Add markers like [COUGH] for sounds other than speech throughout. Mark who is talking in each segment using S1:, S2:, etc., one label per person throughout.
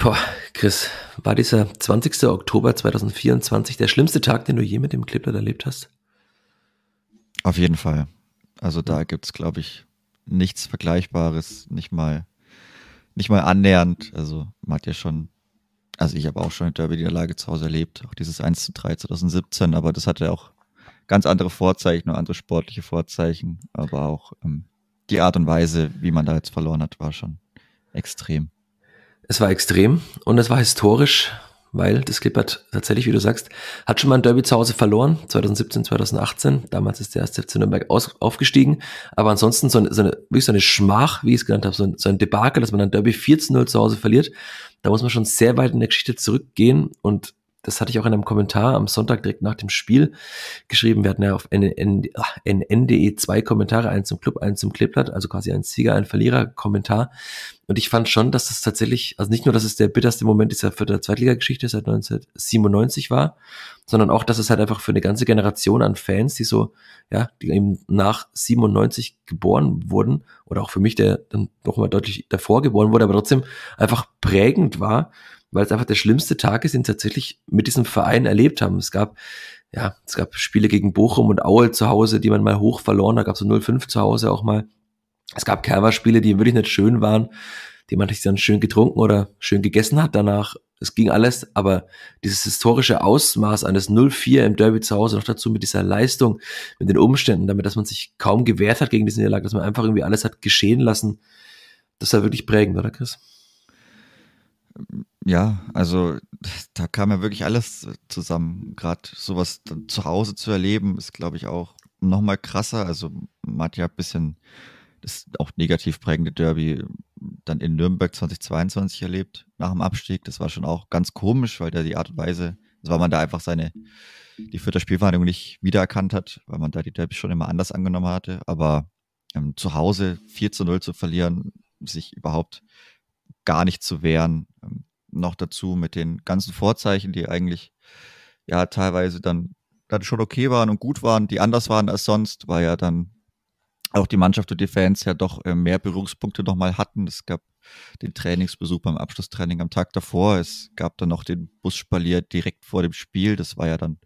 S1: Boah, Chris, war dieser 20. Oktober 2024 der schlimmste Tag, den du je mit dem Clipper erlebt hast?
S2: Auf jeden Fall. Also da gibt es, glaube ich, nichts Vergleichbares, nicht mal, nicht mal annähernd. Also man hat ja schon, also ich habe auch schon eine Derby-Niederlage zu Hause erlebt, auch dieses 1 zu 3 2017, aber das hatte auch ganz andere Vorzeichen und andere sportliche Vorzeichen, aber auch ähm, die Art und Weise, wie man da jetzt verloren hat, war schon extrem.
S1: Es war extrem und es war historisch, weil das Clippert tatsächlich, wie du sagst, hat schon mal ein Derby zu Hause verloren, 2017, 2018. Damals ist der erste FC Nürnberg aus, aufgestiegen. Aber ansonsten so eine, so eine, wirklich so eine Schmach, wie ich es genannt habe, so ein, so ein Debakel, dass man ein Derby 4 zu 0 zu Hause verliert. Da muss man schon sehr weit in der Geschichte zurückgehen und das hatte ich auch in einem Kommentar am Sonntag direkt nach dem Spiel geschrieben. Wir hatten ja auf NNDE zwei Kommentare, einen zum Club, einen zum Clipblatt, also quasi ein Sieger, ein Verlierer-Kommentar. Und ich fand schon, dass das tatsächlich, also nicht nur, dass es der bitterste Moment dieser der Zweitligageschichte seit 1997 war, sondern auch, dass es halt einfach für eine ganze Generation an Fans, die so, ja, die eben nach 97 geboren wurden, oder auch für mich, der dann nochmal deutlich davor geboren wurde, aber trotzdem einfach prägend war, weil es einfach der schlimmste Tag ist, den tatsächlich mit diesem Verein erlebt haben. Es gab, ja, es gab Spiele gegen Bochum und Aue zu Hause, die man mal hoch verloren, da gab es so 0-5 zu Hause auch mal. Es gab Kerber-Spiele, die wirklich nicht schön waren, die man sich dann schön getrunken oder schön gegessen hat danach. Es ging alles, aber dieses historische Ausmaß eines 0-4 im Derby zu Hause, noch dazu mit dieser Leistung, mit den Umständen, damit, dass man sich kaum gewehrt hat gegen diese Niederlage, dass man einfach irgendwie alles hat geschehen lassen, das war wirklich prägend, oder Chris?
S2: Ja, also da kam ja wirklich alles zusammen. Gerade sowas zu Hause zu erleben, ist, glaube ich, auch nochmal krasser. Also man hat ja ein bisschen das auch negativ prägende Derby dann in Nürnberg 2022 erlebt, nach dem Abstieg. Das war schon auch ganz komisch, weil da die Art und Weise, also weil man da einfach seine, die vierte Spielverhandlung nicht wiedererkannt hat, weil man da die Derby schon immer anders angenommen hatte. Aber ähm, zu Hause 4 zu 0 zu verlieren, sich überhaupt gar nicht zu wehren, ähm, noch dazu mit den ganzen Vorzeichen, die eigentlich ja teilweise dann, dann schon okay waren und gut waren, die anders waren als sonst, weil ja dann auch die Mannschaft und die Fans ja doch äh, mehr Berührungspunkte nochmal hatten. Es gab den Trainingsbesuch beim Abschlusstraining am Tag davor. Es gab dann noch den Busspalier direkt vor dem Spiel. Das war ja dann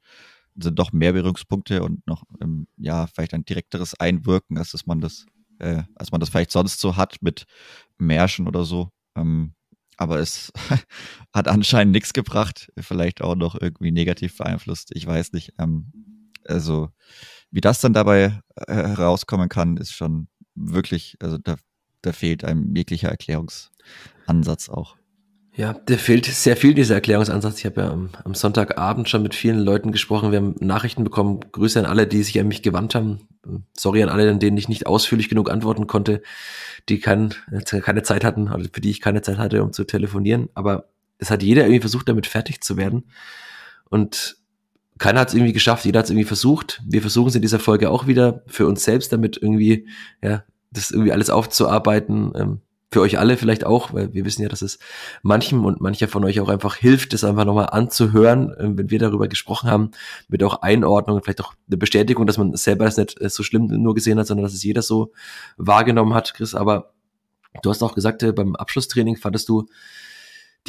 S2: sind doch mehr Berührungspunkte und noch ähm, ja vielleicht ein direkteres Einwirken, als dass man das, äh, als man das vielleicht sonst so hat mit Märschen oder so. Ähm, aber es [LAUGHS] hat anscheinend nichts gebracht, vielleicht auch noch irgendwie negativ beeinflusst. Ich weiß nicht. Ähm, also wie das dann dabei äh, herauskommen kann, ist schon wirklich, also da, da fehlt einem jeglicher Erklärungsansatz auch.
S1: Ja, der fehlt sehr viel, dieser Erklärungsansatz. Ich habe ja am, am, Sonntagabend schon mit vielen Leuten gesprochen. Wir haben Nachrichten bekommen. Grüße an alle, die sich an mich gewandt haben. Sorry an alle, an denen ich nicht ausführlich genug antworten konnte, die kein, keine Zeit hatten, oder für die ich keine Zeit hatte, um zu telefonieren. Aber es hat jeder irgendwie versucht, damit fertig zu werden. Und keiner hat es irgendwie geschafft, jeder hat es irgendwie versucht. Wir versuchen es in dieser Folge auch wieder für uns selbst damit irgendwie, ja, das irgendwie alles aufzuarbeiten. Ähm, für euch alle vielleicht auch, weil wir wissen ja, dass es manchem und mancher von euch auch einfach hilft, das einfach nochmal anzuhören, ähm, wenn wir darüber gesprochen haben, mit auch Einordnung, vielleicht auch eine Bestätigung, dass man selber das nicht äh, so schlimm nur gesehen hat, sondern dass es jeder so wahrgenommen hat, Chris. Aber du hast auch gesagt, äh, beim Abschlusstraining fandest du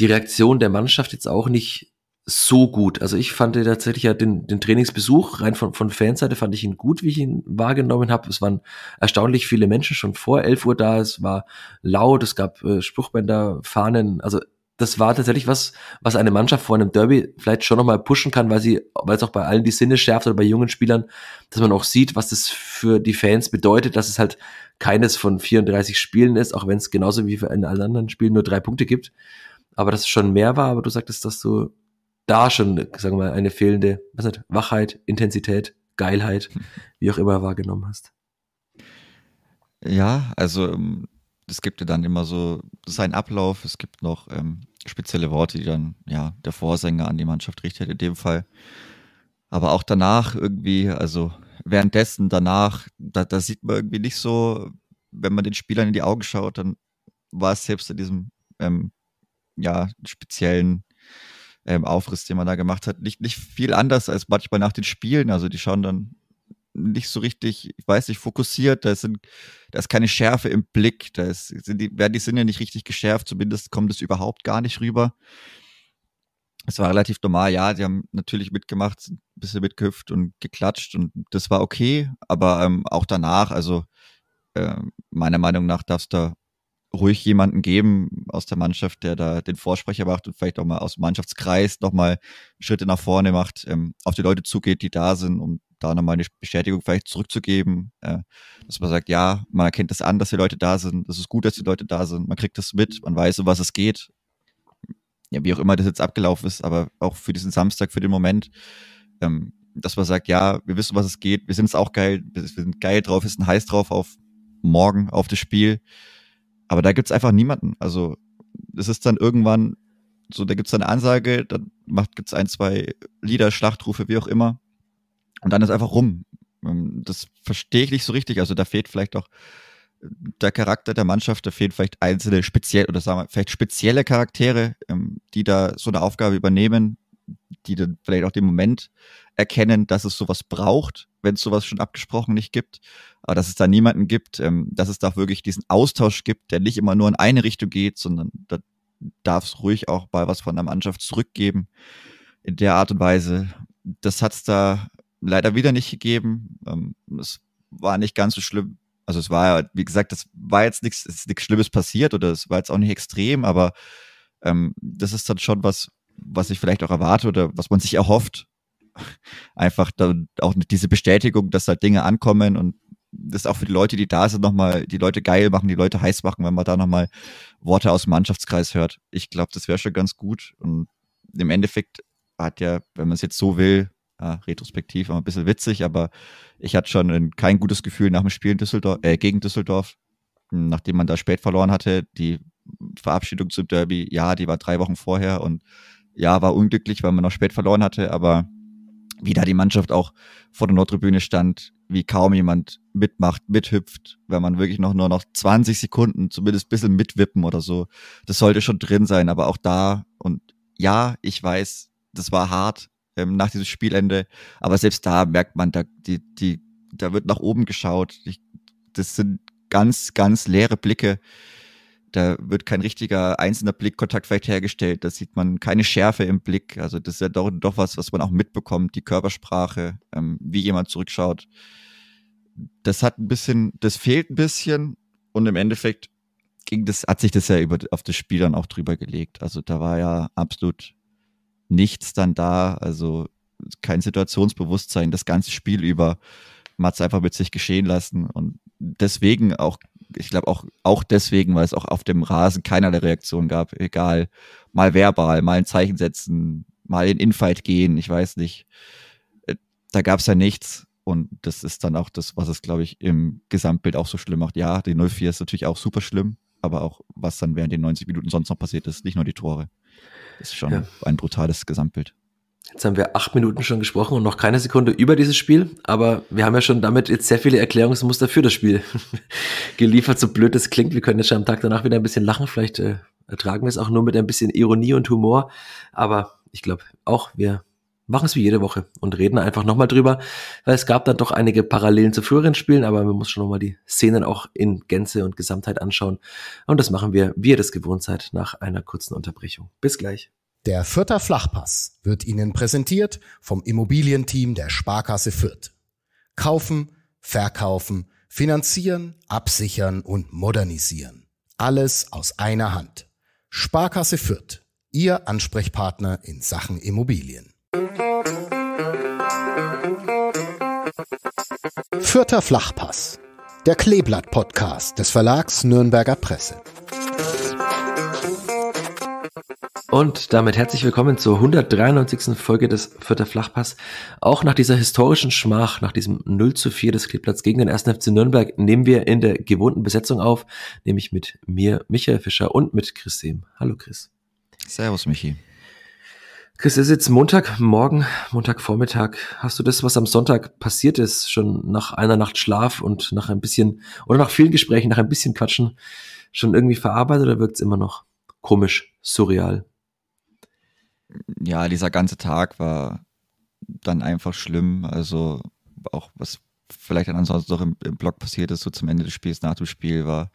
S1: die Reaktion der Mannschaft jetzt auch nicht so gut. Also ich fand tatsächlich ja den, den Trainingsbesuch rein von, von Fanseite fand ich ihn gut, wie ich ihn wahrgenommen habe. Es waren erstaunlich viele Menschen schon vor 11 Uhr da. Es war laut, es gab äh, Spruchbänder, Fahnen. Also das war tatsächlich was, was eine Mannschaft vor einem Derby vielleicht schon nochmal pushen kann, weil sie, weil es auch bei allen die Sinne schärft oder bei jungen Spielern, dass man auch sieht, was das für die Fans bedeutet, dass es halt keines von 34 Spielen ist, auch wenn es genauso wie in allen anderen Spielen nur drei Punkte gibt. Aber dass es schon mehr war, aber du sagtest, dass du da schon, sagen wir mal, eine fehlende, was nicht, Wachheit, Intensität, Geilheit, wie auch immer wahrgenommen hast.
S2: Ja, also ähm, es gibt ja dann immer so seinen Ablauf, es gibt noch ähm, spezielle Worte, die dann ja der Vorsänger an die Mannschaft richtet in dem Fall. Aber auch danach irgendwie, also währenddessen, danach, da, da sieht man irgendwie nicht so, wenn man den Spielern in die Augen schaut, dann war es selbst in diesem ähm, ja, speziellen ähm, Aufriss, den man da gemacht hat, nicht, nicht viel anders als manchmal nach den Spielen. Also die schauen dann nicht so richtig, ich weiß nicht, fokussiert, da, sind, da ist keine Schärfe im Blick, da ist, sind die, werden die Sinne nicht richtig geschärft, zumindest kommt es überhaupt gar nicht rüber. Es war relativ normal, ja, die haben natürlich mitgemacht, ein bisschen mitgehüpft und geklatscht und das war okay, aber ähm, auch danach, also äh, meiner Meinung nach darf es da ruhig jemanden geben aus der Mannschaft, der da den Vorsprecher macht und vielleicht auch mal aus dem Mannschaftskreis nochmal Schritte nach vorne macht, ähm, auf die Leute zugeht, die da sind, um da nochmal eine Bestätigung vielleicht zurückzugeben, äh, dass man sagt, ja, man erkennt das an, dass die Leute da sind, das ist gut, dass die Leute da sind, man kriegt das mit, man weiß, um was es geht. Ja, wie auch immer das jetzt abgelaufen ist, aber auch für diesen Samstag, für den Moment, ähm, dass man sagt, ja, wir wissen, was es geht, wir sind es auch geil, wir sind geil drauf, wir sind heiß drauf auf morgen, auf das Spiel. Aber da gibt's einfach niemanden. Also es ist dann irgendwann so, da gibt's dann eine Ansage, dann macht, gibt's ein, zwei Lieder, Schlachtrufe, wie auch immer. Und dann ist einfach rum. Ähm, das verstehe ich nicht so richtig. Also da fehlt vielleicht auch der Charakter der Mannschaft, da fehlen vielleicht einzelne speziell oder sagen wir vielleicht spezielle Charaktere, ähm, die da so eine Aufgabe übernehmen, die dann vielleicht auch den Moment erkennen, dass es sowas braucht, wenn es sowas schon abgesprochen nicht gibt aber dass es da niemanden gibt, ähm, dass es da wirklich diesen Austausch gibt, der nicht immer nur in eine Richtung geht, sondern da darf es ruhig auch mal was von der Mannschaft zurückgeben in der Art und Weise. Das hat es da leider wieder nicht gegeben. Ähm, es war nicht ganz so schlimm. Also es war ja, wie gesagt, das war jetzt nichts, nichts Schlimmes passiert oder es war jetzt auch nicht extrem, aber ähm, das ist dann schon was, was ich vielleicht auch erwarte oder was man sich erhofft. Einfach dann auch diese Bestätigung, dass halt Dinge ankommen und das auch für die Leute, die da sind, nochmal die Leute geil machen, die Leute heiß machen, wenn man da nochmal Worte aus dem Mannschaftskreis hört. Ich glaube, das wäre schon ganz gut. Und im Endeffekt hat ja, wenn man es jetzt so will, ja, retrospektiv immer ein bisschen witzig, aber ich hatte schon ein, kein gutes Gefühl nach dem Spiel in Düsseldorf, äh, gegen Düsseldorf, nachdem man da spät verloren hatte. Die Verabschiedung zum Derby, ja, die war drei Wochen vorher und ja, war unglücklich, weil man noch spät verloren hatte, aber wie da die Mannschaft auch vor der Nordtribüne stand, wie kaum jemand mitmacht, mithüpft, wenn man wirklich noch nur noch 20 Sekunden zumindest ein bisschen mitwippen oder so. Das sollte schon drin sein, aber auch da und ja, ich weiß, das war hart ähm, nach diesem Spielende, aber selbst da merkt man, da die die da wird nach oben geschaut. Ich, das sind ganz ganz leere Blicke da wird kein richtiger einzelner Blickkontakt vielleicht hergestellt. Da sieht man keine Schärfe im Blick. Also das ist ja doch, doch was, was man auch mitbekommt, die Körpersprache, ähm, wie jemand zurückschaut. Das hat ein bisschen, das fehlt ein bisschen und im Endeffekt ging das, hat sich das ja über, auf das Spiel dann auch drüber gelegt. Also da war ja absolut nichts dann da, also kein Situationsbewusstsein das ganze Spiel über. Man hat es einfach mit sich geschehen lassen und deswegen auch ich glaube auch, auch deswegen, weil es auch auf dem Rasen keinerlei Reaktion gab, egal, mal verbal, mal ein Zeichen setzen, mal in Infight gehen, ich weiß nicht. Äh, da gab es ja nichts und das ist dann auch das, was es, glaube ich, im Gesamtbild auch so schlimm macht. Ja, die 04 ist natürlich auch super schlimm, aber auch was dann während den 90 Minuten sonst noch passiert ist, nicht nur die Tore. Das ist schon ja. ein brutales Gesamtbild.
S1: Jetzt haben wir acht Minuten schon gesprochen und noch keine Sekunde über dieses Spiel, aber wir haben ja schon damit jetzt sehr viele Erklärungsmuster für das Spiel [LAUGHS] geliefert, so blöd es klingt. Wir können jetzt schon am Tag danach wieder ein bisschen lachen, vielleicht äh, ertragen wir es auch nur mit ein bisschen Ironie und Humor, aber ich glaube auch, wir machen es wie jede Woche und reden einfach nochmal drüber, weil es gab dann doch einige Parallelen zu früheren Spielen, aber man muss schon nochmal die Szenen auch in Gänze und Gesamtheit anschauen und das machen wir, wie ihr das gewohnt seid, nach einer kurzen Unterbrechung. Bis gleich.
S3: Der Fürther Flachpass wird Ihnen präsentiert vom Immobilienteam der Sparkasse Fürth. Kaufen, verkaufen, finanzieren, absichern und modernisieren. Alles aus einer Hand. Sparkasse Fürth. Ihr Ansprechpartner in Sachen Immobilien. Fürther Flachpass. Der Kleeblatt-Podcast des Verlags Nürnberger Presse.
S1: Und damit herzlich willkommen zur 193. Folge des Vierter Flachpass. Auch nach dieser historischen Schmach, nach diesem 0 zu 4 des Kleeblatts gegen den 1. FC Nürnberg, nehmen wir in der gewohnten Besetzung auf, nämlich mit mir, Michael Fischer und mit Chris Sehm. Hallo Chris.
S2: Servus Michi.
S1: Chris, ist jetzt Montagmorgen, Montagvormittag. Hast du das, was am Sonntag passiert ist, schon nach einer Nacht Schlaf und nach ein bisschen, oder nach vielen Gesprächen, nach ein bisschen Quatschen, schon irgendwie verarbeitet oder wirkt es immer noch komisch, surreal?
S2: Ja, dieser ganze Tag war dann einfach schlimm. Also auch was vielleicht dann ansonsten noch im, im Block passiert ist, so zum Ende des Spiels, nach dem Spiel, war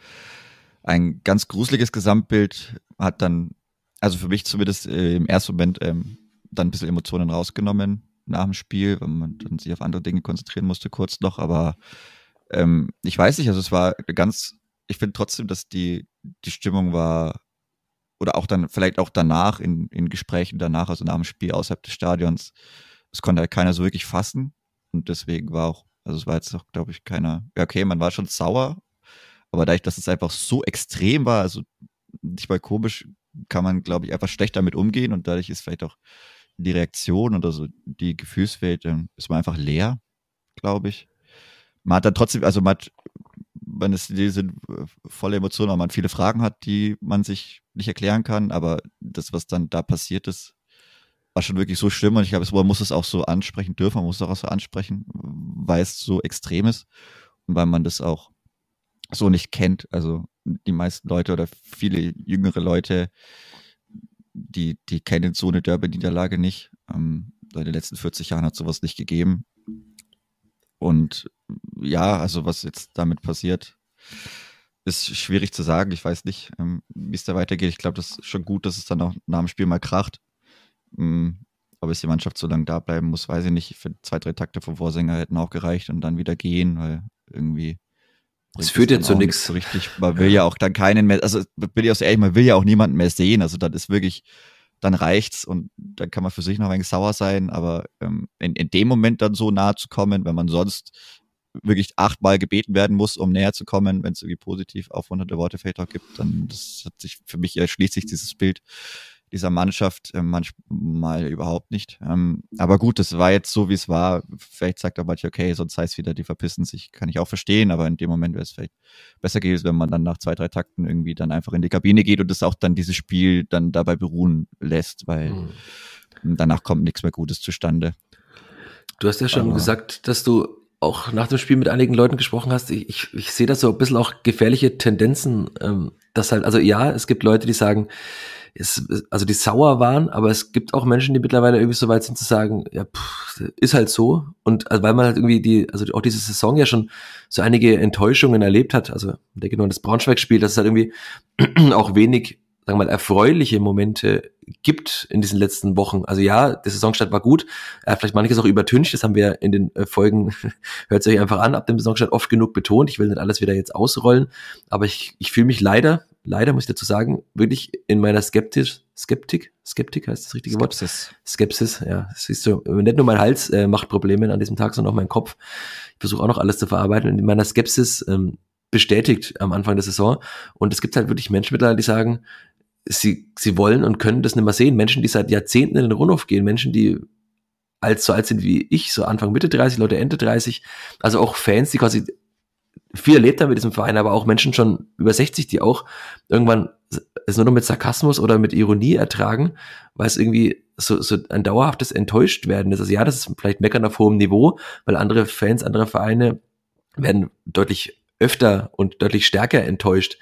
S2: ein ganz gruseliges Gesamtbild, hat dann, also für mich zumindest äh, im ersten Moment ähm, dann ein bisschen Emotionen rausgenommen nach dem Spiel, weil man dann sich auf andere Dinge konzentrieren musste, kurz noch, aber ähm, ich weiß nicht, also es war ganz, ich finde trotzdem, dass die, die Stimmung war, oder auch dann, vielleicht auch danach, in, in Gesprächen danach, also nach dem Spiel außerhalb des Stadions, es konnte halt keiner so wirklich fassen. Und deswegen war auch, also es war jetzt auch, glaube ich, keiner, ja okay, man war schon sauer, aber dadurch, dass es einfach so extrem war, also nicht mal komisch, kann man, glaube ich, einfach schlecht damit umgehen. Und dadurch ist vielleicht auch die Reaktion oder so die Gefühlswelt, ähm, ist man einfach leer, glaube ich. Man hat dann trotzdem, also man hat, man ist, sind voller Emotionen, weil man viele Fragen hat, die man sich nicht erklären kann, aber das, was dann da passiert ist, war schon wirklich so schlimm und ich glaube, man muss es auch so ansprechen dürfen, man muss es auch so ansprechen, weil es so extrem ist und weil man das auch so nicht kennt. Also die meisten Leute oder viele jüngere Leute, die, die kennen so eine Derby-Niederlage nicht. Ähm, in den letzten 40 Jahren hat sowas nicht gegeben. Und ja, also was jetzt damit passiert, ist schwierig zu sagen. Ich weiß nicht, ähm, wie es da weitergeht. Ich glaube, das ist schon gut, dass es dann auch nach dem Spiel mal kracht. Ähm, ob es die Mannschaft so lange da bleiben muss, weiß ich nicht. Für zwei, drei Takte vom Vorsänger hätten auch gereicht und dann wieder gehen, weil irgendwie
S1: es führt jetzt zu nichts.
S2: So richtig. Man will ja. ja auch dann keinen mehr, also bin ich auch so ehrlich, man will ja auch niemanden mehr sehen. Also das ist wirklich, dann reicht's und dann kann man für sich noch ein wenig sauer sein, aber ähm, in, in dem Moment dann so nahe zu kommen, wenn man sonst wirklich achtmal gebeten werden muss, um näher zu kommen, wenn es irgendwie positiv aufwunderte Worte vielleicht auch gibt, dann das hat sich für mich erschließt sich dieses Bild dieser Mannschaft äh, manchmal überhaupt nicht. Ähm, aber gut, das war jetzt so, wie es war. Vielleicht sagt er manchmal, okay, sonst heißt wieder, die verpissen sich, kann ich auch verstehen, aber in dem Moment wäre es vielleicht besser gewesen, wenn man dann nach zwei, drei Takten irgendwie dann einfach in die Kabine geht und das auch dann dieses Spiel dann dabei beruhen lässt, weil mhm. danach kommt nichts mehr Gutes zustande.
S1: Du hast ja schon aber gesagt, dass du auch nach dem Spiel mit einigen Leuten gesprochen hast. Ich, ich, ich sehe da so ein bisschen auch gefährliche Tendenzen, ähm, dass halt, also ja, es gibt Leute, die sagen, es, also die sauer waren, aber es gibt auch Menschen, die mittlerweile irgendwie so weit sind zu sagen, ja, pff, ist halt so. Und also weil man halt irgendwie die, also auch diese Saison ja schon so einige Enttäuschungen erlebt hat, also denke nur an das Braunschweig-Spiel, dass es halt irgendwie [CLEARS THROAT] auch wenig, sagen wir mal, erfreuliche Momente gibt in diesen letzten Wochen. Also ja, der Saisonstart war gut, er hat vielleicht manches auch übertüncht, das haben wir in den äh, Folgen, [LAUGHS] hört es euch einfach an, ab dem Saisonstart oft genug betont. Ich will nicht alles wieder jetzt ausrollen, aber ich, ich fühle mich leider leider muss ich dazu sagen, wirklich in meiner Skeptisch, Skeptik, Skeptik heißt das richtige Skepsis. Wort? Skepsis, ja. Siehst du, nicht nur mein Hals äh, macht Probleme an diesem Tag, sondern auch mein Kopf. Ich versuche auch noch alles zu verarbeiten und in meiner Skepsis ähm, bestätigt am Anfang der Saison. Und es gibt halt wirklich Menschen mittlerweile, die sagen, sie, sie wollen und können das nicht mehr sehen. Menschen, die seit Jahrzehnten in den Rundhof gehen, Menschen, die als so alt sind wie ich, so Anfang Mitte 30, Leute Ende 30, also auch Fans, die quasi viel erlebt haben mit diesem Verein, aber auch Menschen schon über 60, die auch irgendwann es nur noch mit Sarkasmus oder mit Ironie ertragen, weil es irgendwie so, so ein dauerhaftes Enttäuschtwerden ist. Also ja, das ist vielleicht Meckern auf hohem Niveau, weil andere Fans, andere Vereine werden deutlich öfter und deutlich stärker enttäuscht.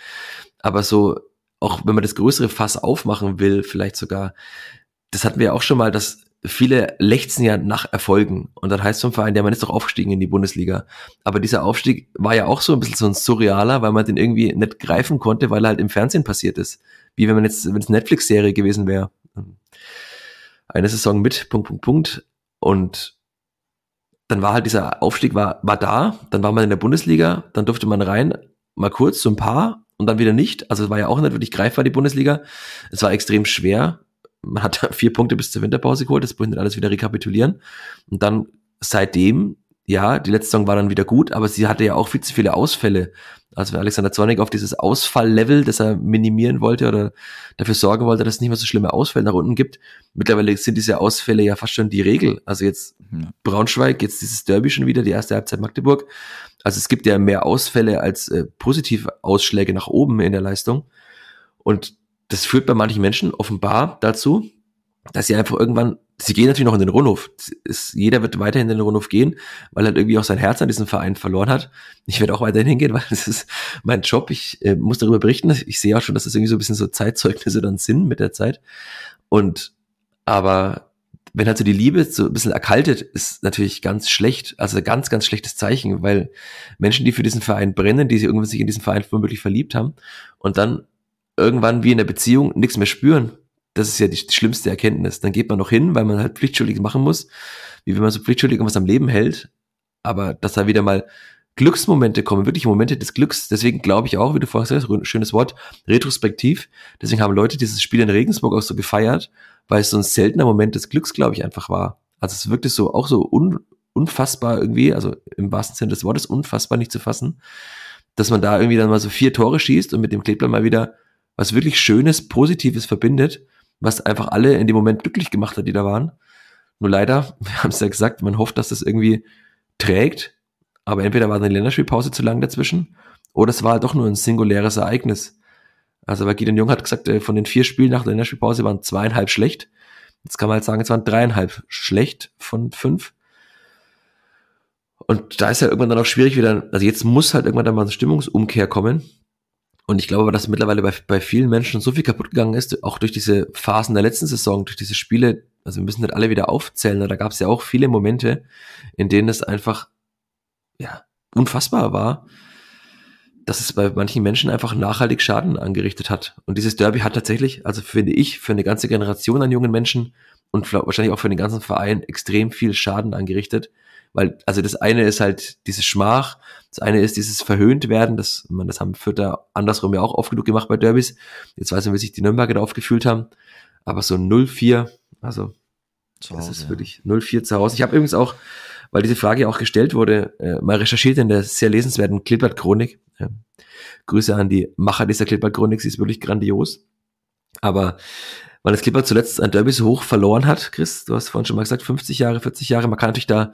S1: Aber so, auch wenn man das größere Fass aufmachen will, vielleicht sogar, das hatten wir ja auch schon mal, dass viele lechzen ja nach Erfolgen. Und dann heißt zum Verein, der man ist doch aufgestiegen in die Bundesliga. Aber dieser Aufstieg war ja auch so ein bisschen so ein surrealer, weil man den irgendwie nicht greifen konnte, weil er halt im Fernsehen passiert ist. Wie wenn man jetzt, wenn es Netflix-Serie gewesen wäre. Eine Saison mit, Punkt, Punkt, Punkt. Und dann war halt dieser Aufstieg war, war da, dann war man in der Bundesliga, dann durfte man rein, mal kurz, so ein paar und dann wieder nicht. Also es war ja auch nicht wirklich greifbar, die Bundesliga. Es war extrem schwer man hat [LAUGHS] vier Punkte bis zur Winterpause geholt, das wollen wir alles wieder rekapitulieren. Und dann seitdem, ja, die letzte Saison war dann wieder gut, aber sie hatte ja auch viel zu viele Ausfälle. Also wenn Alexander Zornig auf dieses Ausfalllevel, das er minimieren wollte oder dafür sorgen wollte, dass es nicht mehr so schlimme Ausfälle nach unten gibt, mittlerweile sind diese Ausfälle ja fast schon die Regel. Also jetzt ja. Braunschweig, jetzt dieses Derby schon wieder, die erste Halbzeit Magdeburg. Also es gibt ja mehr Ausfälle als äh, positive Ausschläge nach oben in der Leistung. Und das führt bei manchen Menschen offenbar dazu, dass sie einfach irgendwann, sie gehen natürlich noch in den Rundhof. Es, jeder wird weiterhin in den Rundhof gehen, weil er irgendwie auch sein Herz an diesem Verein verloren hat. Ich werde auch weiterhin hingehen, [LAUGHS] weil das ist mein Job. Ich äh, muss darüber berichten. Ich sehe auch schon, dass das irgendwie so ein bisschen so Zeitzeugnisse dann sind mit der Zeit. Und aber wenn halt so die Liebe so ein bisschen erkaltet, ist natürlich ganz schlecht, also ganz, ganz schlechtes Zeichen, weil Menschen, die für diesen Verein brennen, die sich irgendwann sich in diesen Verein womöglich verliebt haben und dann irgendwann wie in der Beziehung nichts mehr spüren, das ist ja die, schlimmste Erkenntnis. Dann geht man noch hin, weil man halt pflichtschuldig machen muss, wie wenn man so pflichtschuldig irgendwas am Leben hält, aber dass da wieder mal Glücksmomente kommen, wirklich Momente des Glücks. Deswegen glaube ich auch, wie du vorhin gesagt hast, schönes Wort, retrospektiv. Deswegen haben Leute dieses Spiel in Regensburg auch so gefeiert, weil es so ein seltener Moment des Glücks, glaube ich, einfach war. Also es wirkte so auch so un, unfassbar irgendwie, also im wahrsten Sinne des Wortes unfassbar nicht zu fassen, dass man da irgendwie dann mal so vier Tore schießt und mit dem Kleeblatt mal wieder was wirklich Schönes, Positives verbindet, was einfach alle in dem Moment glücklich gemacht hat, die da waren. Nur leider, [LAUGHS] wir haben es ja gesagt, man hofft, dass das irgendwie trägt aber entweder war eine Länderspielpause zu lang dazwischen oder es war doch nur ein singuläres Ereignis. Also weil Gideon Jung hat gesagt, äh, von den vier Spielen nach der Länderspielpause waren zweieinhalb schlecht. Jetzt kann man halt sagen, es waren dreieinhalb schlecht von fünf. Und da ist ja irgendwann dann auch schwierig wieder, also jetzt muss halt irgendwann dann mal eine Stimmungsumkehr kommen. Und ich glaube aber, dass mittlerweile bei, bei vielen Menschen so viel kaputt gegangen ist, auch durch diese Phasen der letzten Saison, durch diese Spiele, also wir müssen nicht alle wieder aufzählen, da gab es ja auch viele Momente, in denen es einfach ja, unfassbar war, dass es bei manchen Menschen einfach nachhaltig Schaden angerichtet hat. Und dieses Derby hat tatsächlich, also finde ich, für eine ganze Generation an jungen Menschen und wahrscheinlich auch für den ganzen Verein extrem viel Schaden angerichtet. Weil, also das eine ist halt dieses Schmach, das eine ist dieses verhöhnt werden, das, man, das haben Fürther andersrum ja auch oft genug gemacht bei Derbys. Jetzt weiß man, wie sich die Nürnberger da aufgefühlt haben. Aber so 0-4, also zu das ist wirklich 0-4 zu Hause. Ich habe übrigens auch weil diese Frage auch gestellt wurde, äh, mal recherchiert in der sehr lesenswerten Klippert-Chronik. Äh, Grüße an die Macher dieser Klippert-Chronik, sie ist wirklich grandios. Aber weil das Klippert zuletzt ein Derby so hoch verloren hat, Chris, du hast vorhin schon mal gesagt, 50 Jahre, 40 Jahre, man kann natürlich da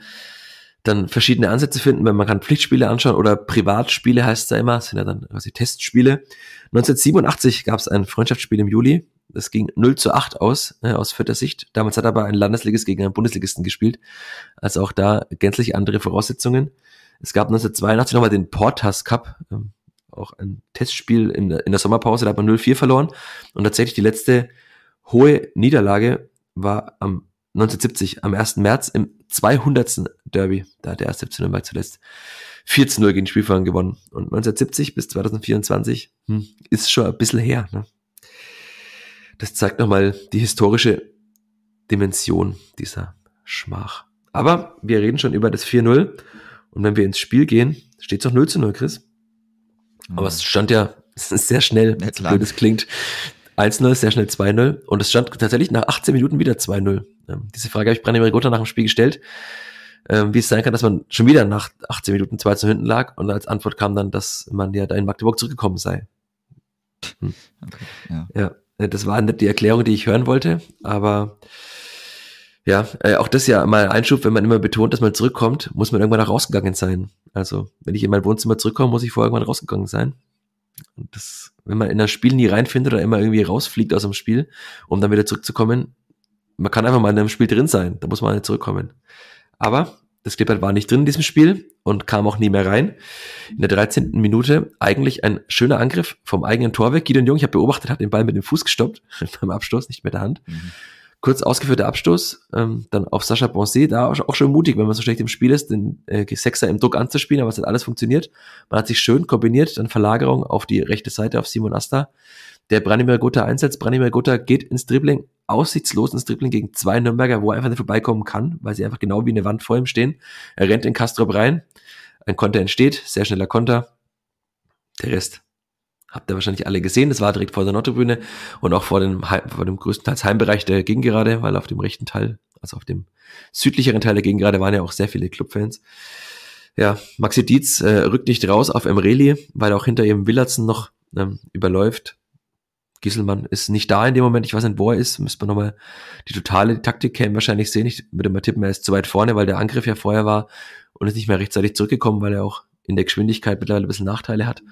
S1: dann verschiedene Ansätze finden, wenn man kann Pflichtspiele anschauen oder Privatspiele heißt es ja immer, das sind ja dann quasi Testspiele. 1987 gab es ein Freundschaftsspiel im Juli, das ging 0 zu 8 aus, äh, aus vierter Sicht. Damals hat aber ein Landesligist gegen einen Bundesligisten gespielt. Also auch da gänzlich andere Voraussetzungen. Es gab 1982 nochmal den Portas Cup, ähm, auch ein Testspiel in in der Sommerpause, da hat man 0-4 verloren. Und tatsächlich die letzte hohe Niederlage war am 1970, am 1. März im 200. Derby. Da hat der erste FC Nürnberg zuletzt 4 0 gegen Spielverein gewonnen. Und 1970 bis 2024 hm, ist schon ein bisschen her. Ne? Das zeigt nochmal die historische Dimension dieser Schmach. Aber wir reden schon über das 4-0. Und wenn wir ins Spiel gehen, steht es noch 0 zu 0, Chris. Mhm. Aber es stand ja es [LAUGHS] ist sehr schnell, so blöd es klingt. 1-0, sehr schnell 2-0. Und es stand tatsächlich nach 18 Minuten wieder 2-0. Ähm, diese Frage habe ich Branimir Gotha nach dem Spiel gestellt, ähm, wie es sein kann, dass man schon wieder nach 18 Minuten 2 zu hinten lag. Und als Antwort kam dann, dass man ja da in Magdeburg zurückgekommen sei. Hm. Okay, ja. ja. Äh, das war nicht die Erklärung, die ich hören wollte, aber ja, äh, auch das ja mal Einschub, wenn man immer betont, dass man zurückkommt, muss man irgendwann auch rausgegangen sein. Also, wenn ich in mein Wohnzimmer zurückkomme, muss ich vorher irgendwann rausgegangen sein. Und das, wenn man in das Spiel nie reinfindet oder immer irgendwie rausfliegt aus dem Spiel, um dann wieder zurückzukommen, man kann einfach mal in einem Spiel drin sein, da muss man nicht zurückkommen. Aber das Klippert war nicht drin in diesem Spiel und kam auch nie mehr rein. In der 13. Minute eigentlich ein schöner Angriff vom eigenen Torweg. Gideon Jung, ich habe beobachtet, hat den Ball mit dem Fuß gestoppt [LAUGHS] beim Abstoß, nicht mit der Hand. Mhm. Kurz ausgeführter Abstoß, ähm, dann auf Sascha Bonset, da auch schon mutig, wenn man so schlecht im Spiel ist, den äh, Sechser im Druck anzuspielen, aber es hat alles funktioniert. Man hat sich schön kombiniert, dann Verlagerung auf die rechte Seite auf Simon Asta. Der Branimir Gotha einsetzt, Branimir Gotha geht ins Dribbling, aussichtslos ins Dribbling gegen zwei Nürnberger, wo er einfach nicht vorbeikommen kann, weil sie einfach genau wie eine Wand vor ihm stehen. Er rennt in Kastrop rein, ein Konter entsteht, sehr schneller Konter. Der Rest habt ihr wahrscheinlich alle gesehen. Das war direkt vor der Nordtribüne und auch vor dem, vor dem größtenteils Heimbereich der Gegengerade, weil auf dem rechten Teil, also auf dem südlicheren Teil der Gegengerade waren ja auch sehr viele Clubfans. Ja, Maxi Dietz äh, rückt nicht raus auf Emreli, weil auch hinter ihm Willardsen noch ähm, überläuft. Gieselmann ist nicht da in dem Moment. Ich weiß nicht, wo er ist. Müsste man nochmal die totale Taktik-Cam wahrscheinlich sehen. Ich würde mal tippen, er ist zu weit vorne, weil der Angriff ja vorher war und ist nicht mehr rechtzeitig zurückgekommen, weil er auch in der Geschwindigkeit mittlerweile ein bisschen Nachteile hat.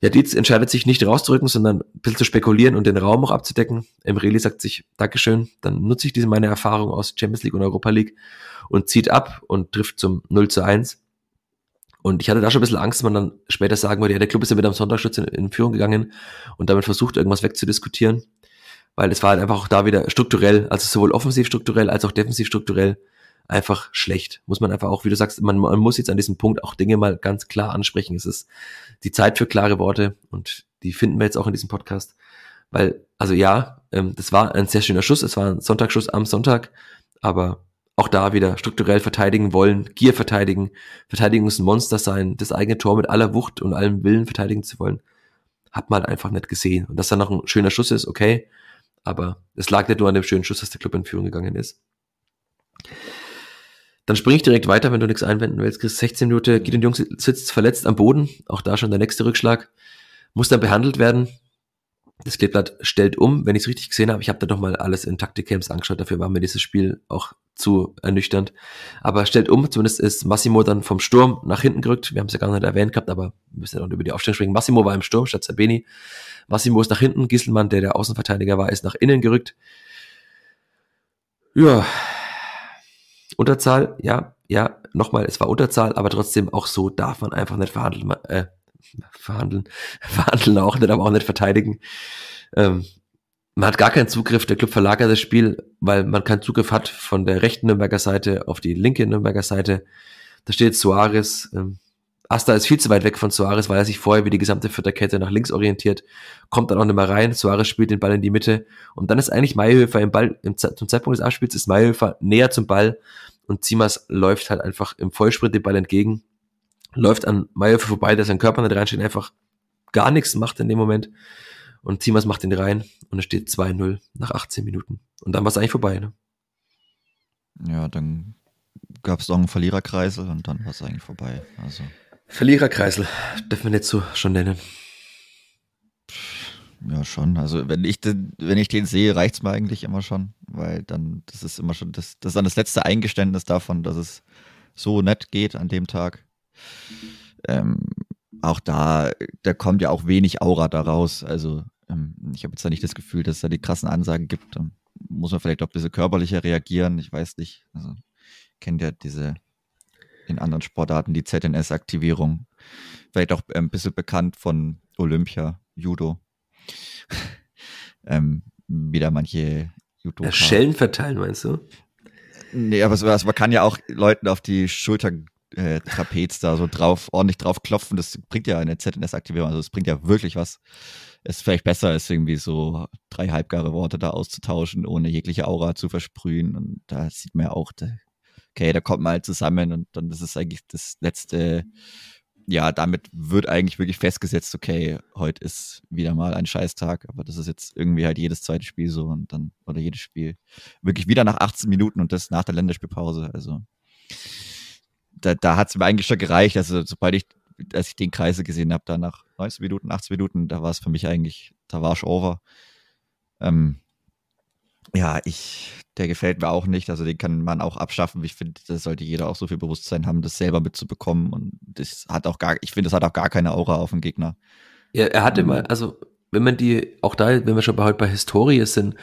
S1: Ja, Dietz entscheidet sich nicht rauszurücken, sondern ein bisschen zu spekulieren und den Raum auch abzudecken. Emreli sagt sich, Dankeschön, dann nutze ich diese meine Erfahrung aus Champions League und Europa League und zieht ab und trifft zum 0 zu 1. Und ich hatte da schon ein bisschen Angst, dass man dann später sagen würde, ja, der Club ist ja wieder am Sonntagschutz in, in Führung gegangen und damit versucht, irgendwas wegzudiskutieren. weil es war halt einfach auch da wieder strukturell, also sowohl offensiv strukturell als auch defensiv strukturell einfach schlecht. Muss man einfach auch, wie du sagst, man, man muss jetzt an diesem Punkt auch Dinge mal ganz klar ansprechen. Es ist die Zeit für klare Worte und die finden wir jetzt auch in diesem Podcast. Weil, also ja, ähm, das war ein sehr schöner Schuss, es war ein Sonntagsschuss am Sonntag, aber auch da wieder strukturell verteidigen wollen, Gier verteidigen, Verteidigung muss ein Monster sein, das eigene Tor mit aller Wucht und allem Willen verteidigen zu wollen, hat man halt einfach nicht gesehen. Und dass dann noch ein schöner Schuss ist, okay, aber es lag nicht nur an dem schönen Schuss, dass der Club in Führung gegangen ist. Dann springe ich direkt weiter, wenn du nichts einwenden willst. Chris, 16 Minuten, Gideon Jungs sitzt verletzt am Boden. Auch da schon der nächste Rückschlag. Muss dann behandelt werden. Das Kleeblatt stellt um, wenn ich es richtig gesehen habe. Ich habe da doch mal alles in Taktikcamps angeschaut. Dafür war mir dieses Spiel auch zu ernüchternd. Aber stellt um. Zumindest ist Massimo dann vom Sturm nach hinten gerückt. Wir haben es ja gar nicht erwähnt gehabt, aber wir müssen ja noch über die Aufstellung sprechen. Massimo war im Sturm statt Sabeni. Massimo ist nach hinten. Gisselmann, der der Außenverteidiger war, ist nach innen gerückt. Ja, Unterzahl, ja, ja, nochmal, es war Unterzahl, aber trotzdem auch so darf man einfach nicht verhandeln, äh, verhandeln, [LAUGHS] verhandeln auch nicht, aber auch nicht verteidigen. Ähm, man hat gar keinen Zugriff, der Club verlagert das Spiel, weil man keinen Zugriff hat von der rechten Nürnberger Seite auf die linke Nürnberger Seite. Da steht Suarez, ähm, Asta ist viel zu weit weg von Suarez, weil er sich vorher wie die gesamte Vierterkette nach links orientiert, kommt dann auch nicht mehr rein. Suarez spielt den Ball in die Mitte und dann ist eigentlich Mayhöfer im Ball, im, zum Zeitpunkt des Abspiels ist Mayhöfer näher zum Ball und Zimas läuft halt einfach im Vollsprint den Ball entgegen, läuft an Mayhöfer vorbei, der sein Körper nicht reinsteht, einfach gar nichts macht in dem Moment und Zimas macht den rein und es steht 2-0 nach 18 Minuten und dann war es eigentlich vorbei. Ne?
S2: Ja, dann gab es noch einen Verliererkreisel und dann war es eigentlich vorbei. Also
S1: Verliererkreisel, dürfen wir nicht so schon nennen.
S2: Ja, schon. Also wenn ich den, wenn ich den sehe, reicht's mir eigentlich immer schon, weil dann, das ist immer schon, das, das ist dann das letzte Eingeständnis davon, dass es so nett geht an dem Tag. Ähm, auch da, da kommt ja auch wenig Aura daraus. Also ich habe jetzt da nicht das Gefühl, dass es da die krassen Ansagen gibt. Dann muss man vielleicht auch ein bisschen körperlicher reagieren. Ich weiß nicht. Also kennt ja diese in anderen Sportarten die ZNS-Aktivierung. Vielleicht auch ein bisschen bekannt von Olympia, Judo. [LAUGHS] ähm, wieder manche
S1: Judo. Schellen verteilen, meinst du?
S2: Nee, aber sowas, man kann ja auch Leuten auf die Schulter äh, Trapez da so drauf, ordentlich drauf klopfen. Das bringt ja eine ZNS-Aktivierung, also das bringt ja wirklich was. Es ist vielleicht besser, als irgendwie so drei halbgare Worte da auszutauschen, ohne jegliche Aura zu versprühen. Und da sieht man ja auch, okay, da kommt man halt zusammen und dann ist es eigentlich das letzte, ja, damit wird eigentlich wirklich festgesetzt, okay, heute ist wieder mal ein Scheißtag, aber das ist jetzt irgendwie halt jedes zweite Spiel so und dann, oder jedes Spiel wirklich wieder nach 18 Minuten und das nach der Länderspielpause, also da, da hat es mir eigentlich schon gereicht, also sobald ich, als ich den Kreise gesehen habe, da nach 19 Minuten, 18 Minuten, da war es für mich eigentlich, da war es over. Ähm, ja, ich, der gefällt mir auch nicht. Also den kann man auch abschaffen. Ich finde, da sollte jeder auch so viel Bewusstsein haben, das selber mitzubekommen. Und das hat auch gar, ich finde, das hat auch gar keine Aura auf den Gegner.
S1: Ja, er hatte mal, also wenn man die, auch da, wenn wir schon bei, heute bei Historie sind,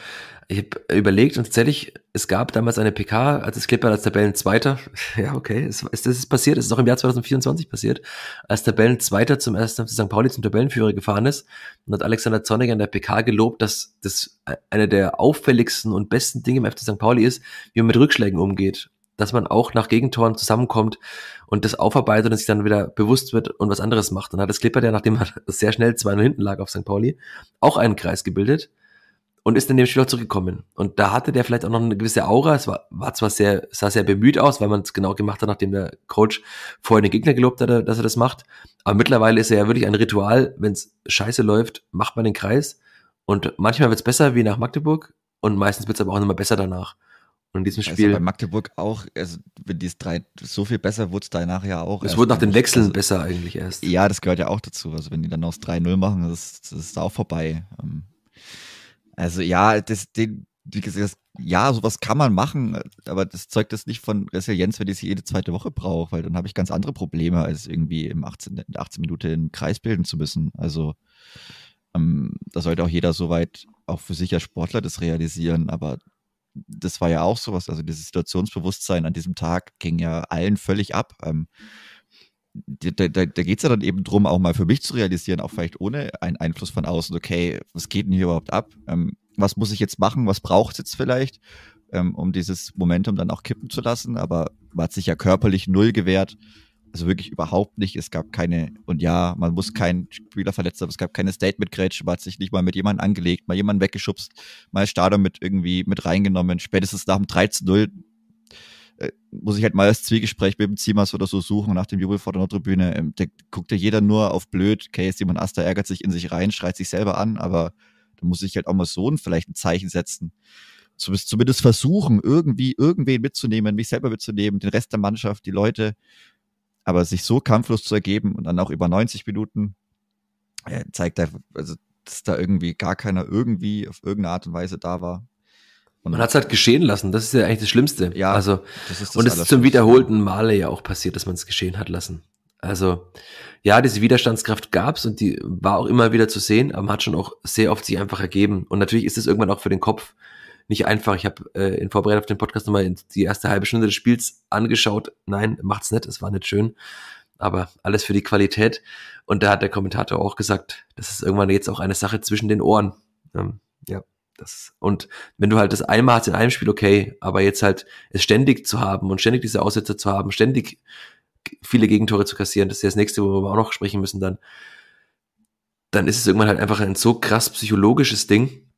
S1: ich habe überlegt und tatsächlich, es gab damals eine PK, als es Clipper als Tabellenzweiter, [LAUGHS] ja okay, es, es, das ist passiert, es ist auch im Jahr 2024 passiert, als Tabellenzweiter zum ersten St. Pauli zum Tabellenführer gefahren ist und hat Alexander Zorniger in der PK gelobt, dass das eine der auffälligsten und besten Dinge im FC St. Pauli ist, wie man mit Rückschlägen umgeht dass man auch nach Gegentoren zusammenkommt und das aufarbeitet und sich dann wieder bewusst wird und was anderes macht. Dann hat das Clipper, der nachdem er [LAUGHS] sehr schnell 2-0 hinten lag auf St. Pauli, auch einen Kreis gebildet und ist in dem Spiel auch zurückgekommen. Und da hatte der vielleicht auch noch eine gewisse Aura. Es war, war zwar sehr, sah sehr bemüht aus, weil man es genau gemacht hat, nachdem der Coach vorher den Gegner gelobt hat, dass er das macht. Aber mittlerweile ist er ja wirklich ein Ritual. Wenn es scheiße läuft, macht man den Kreis. Und manchmal wird es besser wie nach Magdeburg und meistens wird es aber auch immer besser danach. Und in diesem Spiel. Also
S2: bei Magdeburg auch, also wenn dies drei, so viel besser wurde es danach ja auch.
S1: Es wurde nach den Wechseln also, besser eigentlich erst.
S2: Ja, das gehört ja auch dazu. Also wenn die dann aus 3-0 machen, das, das ist auch vorbei. Ähm, also ja, das, den, wie gesagt, ja, sowas kann man machen, aber das zeugt das nicht von Resilienz, wenn ich sie jede zweite Woche brauche, weil dann habe ich ganz andere Probleme, als irgendwie im 18, 18 Minuten einen Kreis bilden zu müssen. Also ähm, da sollte auch jeder soweit auch für sich als Sportler das realisieren, aber das war ja auch sowas, also dieses Situationsbewusstsein an diesem Tag ging ja allen völlig ab. Ähm, da, da, da geht es ja dann eben drum, auch mal für mich zu realisieren, auch vielleicht ohne einen Einfluss von außen, okay, was geht denn hier überhaupt ab? Ähm, was muss ich jetzt machen, was braucht es jetzt vielleicht, ähm, um dieses Momentum dann auch kippen zu lassen. Aber man hat sich ja körperlich null gewehrt. Also wirklich überhaupt nicht. Es gab keine, und ja, man muss keinen Spieler verletzt haben, es gab keine Statement-Grätsche, man hat sich nicht mal mit jemandem angelegt, mal jemanden weggeschubst, mal Stadion mit irgendwie mit reingenommen. Spätestens nach dem 13-0 äh, muss ich halt mal das Zwiegespräch mit dem Ziemers oder so suchen nach dem Jubel vor der Nordtribüne. Ähm, da guckt ja jeder nur auf blöd. Okay, Simon Asta ärgert sich in sich rein, schreit sich selber an, aber da muss ich halt auch mal so ein, vielleicht ein Zeichen setzen. Zumindest versuchen, irgendwie irgendwen mitzunehmen, mich selber mitzunehmen, den Rest der Mannschaft, die Leute. Aber sich so kampflos zu ergeben und dann auch über 90 Minuten äh, zeigt einfach, also, dass da irgendwie gar keiner irgendwie auf irgendeine Art und Weise da war.
S1: Und man hat es halt geschehen lassen, das ist ja eigentlich das Schlimmste.
S2: Ja,
S1: also, das das und es ist zum wiederholten Male ja auch passiert, dass man es geschehen hat lassen. Also, ja, diese Widerstandskraft gab's und die war auch immer wieder zu sehen, aber man hat schon auch sehr oft sich einfach ergeben. Und natürlich ist es irgendwann auch für den Kopf nicht einfach. Ich habe äh, in Vorbereitung auf den Podcast nochmal die erste halbe Stunde des Spiels angeschaut. Nein, macht's nicht, es war nicht schön. Aber alles für die Qualität. Und da hat der Kommentator auch gesagt, das ist irgendwann jetzt auch eine Sache zwischen den Ohren. Ähm, ja. Das, und wenn du halt das einmal hast in einem Spiel, okay, aber jetzt halt es ständig zu haben und ständig diese Aussätze zu haben, ständig viele Gegentore zu kassieren, das ist das nächste, wo wir auch noch sprechen müssen, dann, dann ist es irgendwann halt einfach ein so krass psychologisches Ding.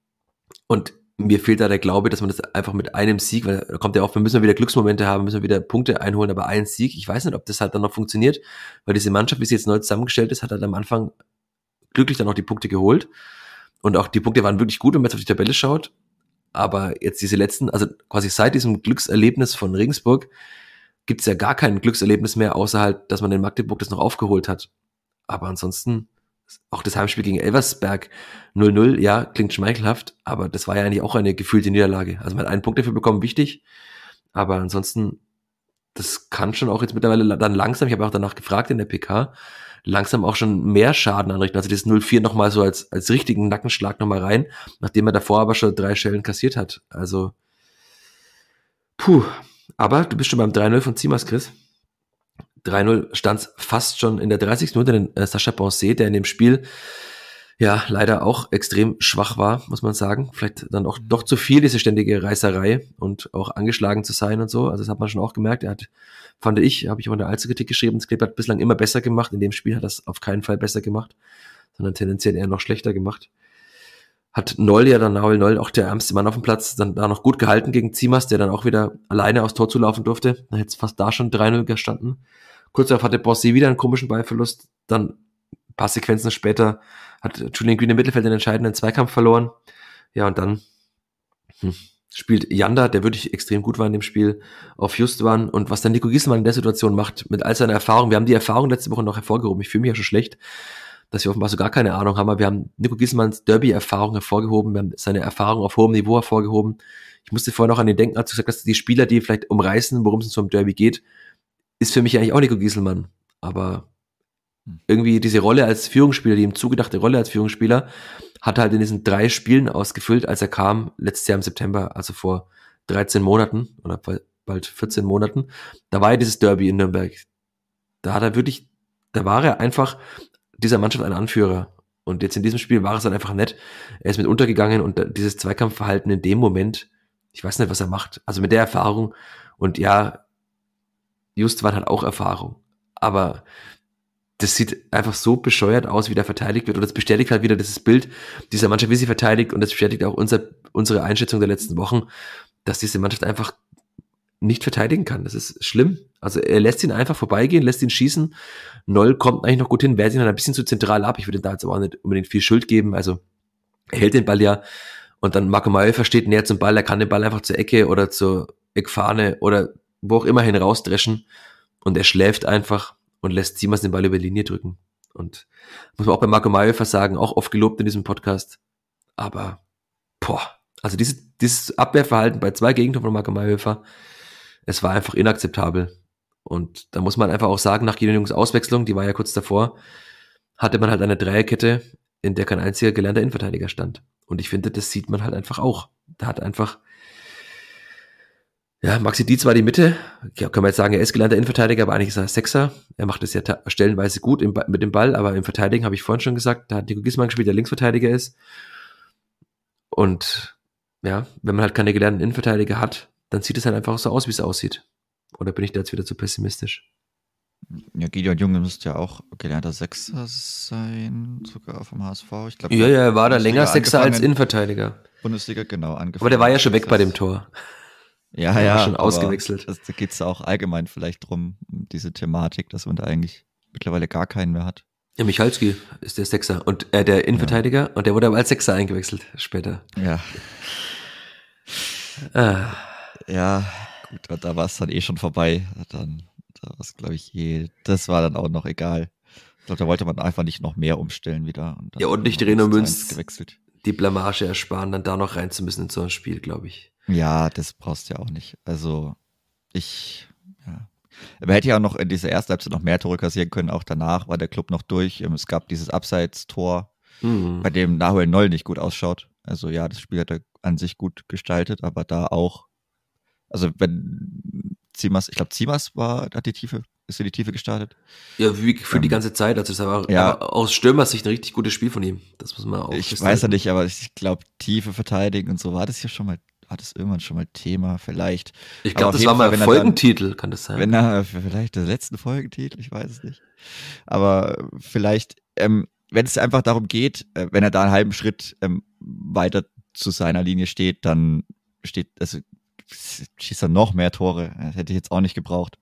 S1: Und mir fehlt da der Glaube, dass man das einfach mit einem Sieg, weil da kommt ja auch, wir müssen wieder Glücksmomente haben, müssen wieder Punkte einholen, aber ein Sieg, ich weiß nicht, ob das halt dann noch funktioniert, weil diese Mannschaft, wie sie jetzt neu zusammengestellt ist, hat halt am Anfang glücklich dann auch die Punkte geholt. Und auch die Punkte waren wirklich gut, wenn man jetzt auf die Tabelle schaut. Aber jetzt diese letzten, also quasi seit diesem Glückserlebnis von Regensburg, gibt es ja gar kein Glückserlebnis mehr, außer halt, dass man in Magdeburg das noch aufgeholt hat. Aber ansonsten, auch das Heimspiel gegen Elversberg 0-0, ja, klingt schmeichelhaft, aber das war ja eigentlich auch eine gefühlte Niederlage. Also man hat einen Punkt dafür bekommen, wichtig. Aber ansonsten, das kann schon auch jetzt mittlerweile dann langsam, ich habe auch danach gefragt in der PK, langsam auch schon mehr Schaden anrichten. Also das 0-4 nochmal so als, als richtigen Nackenschlag nochmal rein, nachdem er davor aber schon drei Schellen kassiert hat. Also, puh. Aber du bist schon beim 3-0 von Zimas, Chris. 3-0 stand fast schon in der 30. Minute, denn äh, Sascha Bonset, der in dem Spiel ja leider auch extrem schwach war, muss man sagen. Vielleicht dann auch doch zu viel diese ständige Reißerei und auch angeschlagen zu sein und so. Also das hat man schon auch gemerkt. Er hat, fand ich, habe ich auch in der Einzelkritik geschrieben, das Clip hat bislang immer besser gemacht. In dem Spiel hat das auf keinen Fall besser gemacht, sondern tendenziell eher noch schlechter gemacht. Hat Noll ja dann, Naul Noll, auch der ärmste Mann auf dem Platz, dann da noch gut gehalten gegen Zimas, der dann auch wieder alleine aufs Tor zulaufen durfte. Dann hätte es fast da schon 3-0 gestanden. Kurz darauf hatte Bossi wieder einen komischen Ballverlust. Dann ein paar Sequenzen später hat Julian Green im Mittelfeld den entscheidenden Zweikampf verloren. Ja, und dann hm, spielt Janda, der wirklich extrem gut war in dem Spiel, auf Justwan. Und was dann Nico Gieselmann in der Situation macht, mit all seiner Erfahrung, wir haben die Erfahrung letzte Woche noch hervorgehoben. Ich fühle mich ja schon schlecht, dass wir offenbar so gar keine Ahnung haben, aber wir haben Nico Gieselmanns Derby-Erfahrung hervorgehoben, wir haben seine Erfahrung auf hohem Niveau hervorgehoben. Ich musste vorher noch an den denken, als du gesagt hast, die Spieler, die vielleicht umreißen, worum es so im Derby geht, ist für mich eigentlich auch Nico Gieselmann. Aber irgendwie diese Rolle als Führungsspieler, die ihm zugedachte Rolle als Führungsspieler, hat er halt in diesen drei Spielen ausgefüllt, als er kam, letztes Jahr im September, also vor 13 Monaten oder bald 14 Monaten. Da war ja dieses Derby in Nürnberg. Da hat er wirklich, da war er einfach dieser Mannschaft ein Anführer. Und jetzt in diesem Spiel war es dann einfach nett. Er ist mit untergegangen und dieses Zweikampfverhalten in dem Moment, ich weiß nicht, was er macht. Also mit der Erfahrung und ja, Justwan hat auch Erfahrung. Aber das sieht einfach so bescheuert aus, wie da verteidigt wird. Und das bestätigt halt wieder dieses Bild dieser Mannschaft, wie sie verteidigt. Und das bestätigt auch unser, unsere Einschätzung der letzten Wochen, dass diese Mannschaft einfach nicht verteidigen kann. Das ist schlimm. Also er lässt ihn einfach vorbeigehen, lässt ihn schießen. Noll kommt eigentlich noch gut hin, wehrt ihn dann ein bisschen zu zentral ab. Ich würde da jetzt aber auch nicht unbedingt viel Schuld geben. Also er hält den Ball ja und dann Marco Mauer steht näher zum Ball, er kann den Ball einfach zur Ecke oder zur Eckfahne oder wo auch immer hin rausdreschen und er schläft einfach und lässt Siemens den Ball über die Linie drücken. Und muss man auch bei Marco Mayhofer sagen, auch oft gelobt in diesem Podcast. Aber, boah, also dieses, dieses Abwehrverhalten bei zwei Gegentoren von Marco Mayhofer, es war einfach inakzeptabel. Und da muss man einfach auch sagen, nach Genehmigungs Auswechslung, die war ja kurz davor, hatte man halt eine Dreierkette, in der kein einziger gelernter Innenverteidiger stand. Und ich finde, das sieht man halt einfach auch. Da hat einfach ja, Maxi Dietz war die Mitte. Ja, können wir jetzt sagen, er ist gelernter Innenverteidiger, aber eigentlich ist er Sechser. Er macht es ja stellenweise gut im, mit dem Ball, aber im Verteidigen habe ich vorhin schon gesagt, da hat Nico Gismann gespielt, der Linksverteidiger ist. Und ja, wenn man halt keine gelernten Innenverteidiger hat, dann sieht es halt einfach so aus, wie es aussieht. Oder bin ich da jetzt wieder zu pessimistisch?
S2: Ja, Gideon Junge müsste ja auch gelernter Sechser sein, sogar vom HSV. Ich glaub,
S1: Ja, ja, er war da länger Sechser als. Innenverteidiger.
S2: Bundesliga, genau, angefangen.
S1: Aber der war ja schon weg
S2: Das
S1: bei dem Tor.
S2: Ja,
S1: Der
S2: ja.
S1: war schon ausgewechselt.
S2: Das, da geht es auch allgemein vielleicht drum, um diese Thematik, dass man da eigentlich mittlerweile gar keinen mehr hat.
S1: Ja, Michalski ist der Sechser und äh, der Innenverteidiger und der wurde aber als Sechser eingewechselt später.
S2: Ja.
S1: Ah,
S2: Ja, gut, da war es dann eh schon vorbei. Dann, da war es, glaube ich, eh, das war dann auch noch egal. Ich glaube, da wollte man einfach nicht noch mehr umstellen wieder. Und
S1: Ja, und nicht Reno
S2: 1 zu
S1: Münz.
S2: 1 gewechselt.
S1: die Blamage ersparen, dann da noch rein zu müssen in so ein Spiel, glaube ich.
S2: Ja, das brauchst du ja auch nicht. Also, ich, ja. Man hätte ja auch noch in dieser ersten Halbzeit noch mehr Tore kassieren können. Auch danach war der Club noch durch. Ähm, Es gab dieses Abseits-Tor,
S1: Mhm.
S2: bei dem Nahuel Noll nicht gut ausschaut. Also ja, das Spiel hat er an sich gut gestaltet, aber da auch, also wenn Zimas, ich glaube Zimas war, hat die Tiefe, ist in die Tiefe gestartet.
S1: Ja, wie für die
S2: Ähm,
S1: ganze Zeit. Also, das war
S2: ja.
S1: aus Stürmersicht ein richtig gutes Spiel von ihm. Das muss man auch.
S2: ich
S1: festhalten.
S2: weiß ja nicht, aber ich glaube Tiefe verteidigen und so war das ja schon mal, war das irgendwann schon mal Thema, vielleicht.
S1: Ich glaube, das war mal
S2: Fall, er
S1: Folgentitel, kann das sein?
S2: Wenn er vielleicht der letzten Folgentitel, ich weiß es nicht. Aber vielleicht, ähm, wenn es einfach darum geht, äh, wenn er da einen halben Schritt ähm, weiter zu seiner Linie steht, dann steht, also schießt er noch mehr Tore. Das hätte ich jetzt auch nicht gebraucht.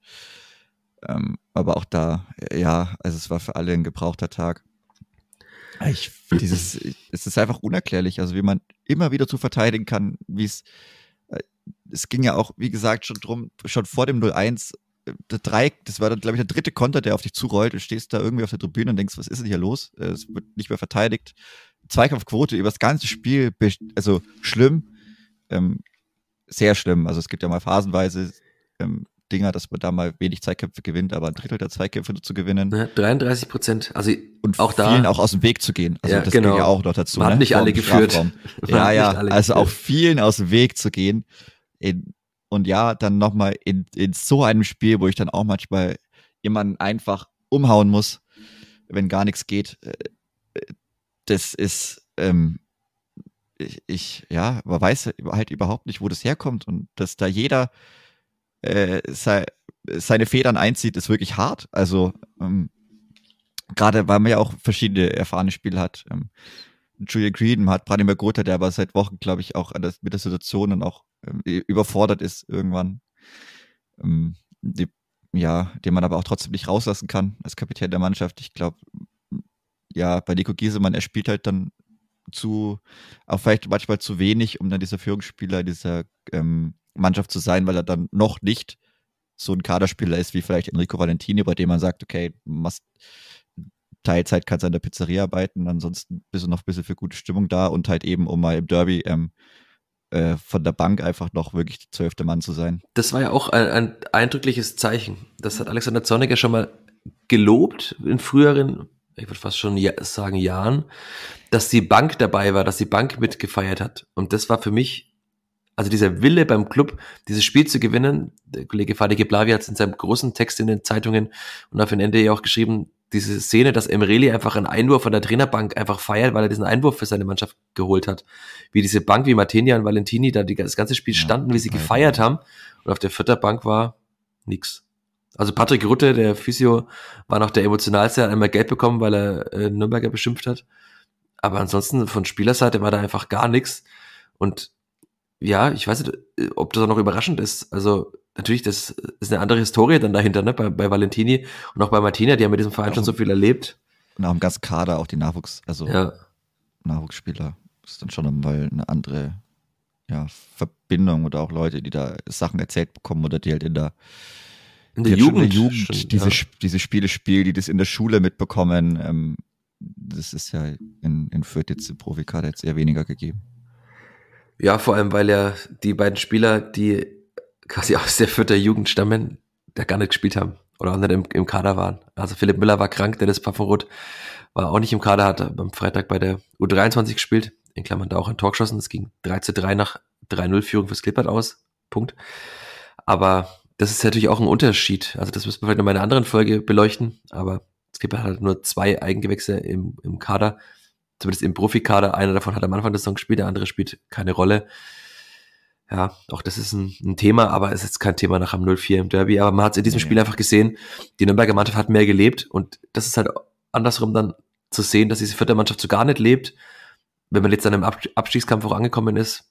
S2: Ähm, aber auch da, ja, also es war für alle ein gebrauchter Tag. Ich, dieses, es ist einfach unerklärlich, also wie man immer wieder zu verteidigen kann, wie es, äh, es ging ja auch, wie gesagt, schon drum, schon vor dem 0-1, äh, der Dreieck, das war dann, glaube ich, der dritte Konter, der auf dich zurollt und stehst da irgendwie auf der Tribüne und denkst, was ist denn hier los? Äh, Es wird nicht mehr verteidigt. Zweikampfquote über das ganze Spiel, also schlimm, ähm, sehr schlimm. Also es gibt ja mal phasenweise ähm, Dinger, dass man da mal wenig Zweikämpfe gewinnt, aber ein Drittel der Zweikämpfe zu gewinnen
S1: Ja, 33 Prozent. Also
S2: und
S1: auch da.
S2: vielen auch aus dem Weg zu gehen. Also
S1: Ja,
S2: das
S1: genau.
S2: gehört ja auch noch dazu.
S1: Man hat
S2: ne?
S1: nicht
S2: Vor
S1: alle
S2: dem
S1: geführt.
S2: Ja, [LAUGHS]
S1: hat
S2: ja.
S1: nicht
S2: Also auch
S1: geführt.
S2: vielen aus dem Weg zu gehen. In, und ja, dann nochmal in, in so einem Spiel, wo ich dann auch manchmal jemanden einfach umhauen muss, wenn gar nichts geht. äh, äh, Das ist, ähm, ich, ich, ja, man weiß halt überhaupt nicht, wo das herkommt und dass da jeder äh, sei, seine Federn einzieht, ist wirklich hart. Also ähm, gerade weil man ja auch verschiedene erfahrene Spieler hat. Ähm, Julian Green hat Branimir Gotha, der aber seit Wochen, glaube ich, auch mit der Situation dann auch ähm, überfordert ist irgendwann. Ähm, die, ja, den man aber auch trotzdem nicht rauslassen kann als Kapitän der Mannschaft. Ich glaube, ja, bei Nico Giesemann, er spielt halt dann zu, auch vielleicht manchmal zu wenig, um dann dieser Führungsspieler dieser ähm, Mannschaft zu sein, weil er dann noch nicht so ein Kaderspieler ist wie vielleicht Enrico Valentini, bei dem man sagt, okay, machst Teilzeit kannst du an der Pizzeria arbeiten, ansonsten bist du noch ein bisschen für gute Stimmung da und halt eben, um mal im Derby ähm, äh, von der Bank einfach noch wirklich der zwölfte Mann zu sein.
S1: Das war ja auch ein, ein eindrückliches Zeichen. Das hat Alexander Zornig ja schon mal gelobt in früheren, ich würde fast schon sagen Jahren, dass die Bank dabei war, dass die Bank mitgefeiert hat. Und das war für mich, also dieser Wille beim Club, dieses Spiel zu gewinnen. Der Kollege Fadi Geblavi hat es in seinem großen Text in den Zeitungen und auf den Ende ja auch geschrieben, diese Szene, dass Emreli einfach einen Einwurf von der Trainerbank einfach feiert, weil er diesen Einwurf für seine Mannschaft geholt hat. Wie diese Bank, wie Martinia und Valentini da die, das ganze Spiel standen, wie sie gefeiert haben. Und auf der vierter Bank war nix. Also Patrick Rutte, der Physio, war noch der emotionalste, hat einmal Geld bekommen, weil er äh, Nürnberger beschimpft hat. Aber ansonsten von Spielerseite war da einfach gar nichts. Und ja, ich weiß nicht, äh, ob das auch noch überraschend ist. Also natürlich, das ist eine andere Historie dann dahinter, ne? Bei, bei Valentini und auch bei Martina, die haben mit diesem Verein
S2: Auch-
S1: schon so viel erlebt.
S2: Und auch im ganzen Kader, auch die Nachwuchs, also
S1: Ja,
S2: Nachwuchsspieler, ist dann schon mal eine andere ja, Verbindung oder auch Leute, die da Sachen erzählt bekommen oder die halt in der,
S1: in der Jugend,
S2: in der Jugend
S1: schon,
S2: diese,
S1: ja.
S2: Diese Spiele spielen, die das in der Schule mitbekommen. Ähm, das ist ja in, in Fürth jetzt im Profikader jetzt eher weniger gegeben.
S1: Ja, vor allem, weil ja die beiden Spieler, die quasi aus der Fürther Jugend stammen, da gar nicht gespielt haben oder auch nicht im, im Kader waren. Also Philipp Müller war krank, der das Pfaffenrot war auch nicht im Kader, hat am Freitag bei der U23 gespielt, in Klammern da auch ein Tor geschossen. Es ging 3 zu 3 nach 3-0 Führung fürs Klippert aus. Punkt. Aber das ist natürlich auch ein Unterschied. Also das müssen wir vielleicht noch mal in einer anderen Folge beleuchten. Aber es gibt halt nur zwei Eigengewächse im, im Kader. zumindest im Profikader. Einer davon hat am Anfang der Saison gespielt, der andere spielt keine Rolle. Ja, auch das ist ein, ein Thema, aber es ist kein Thema nach dem 0-4 im Derby. Aber man hat es in diesem. Spiel einfach gesehen, die Nürnberger Mannschaft hat mehr gelebt und das ist halt andersrum dann zu sehen, dass diese vierte Mannschaft so gar nicht lebt. Wenn man jetzt an einem Abstiegskampf auch angekommen ist,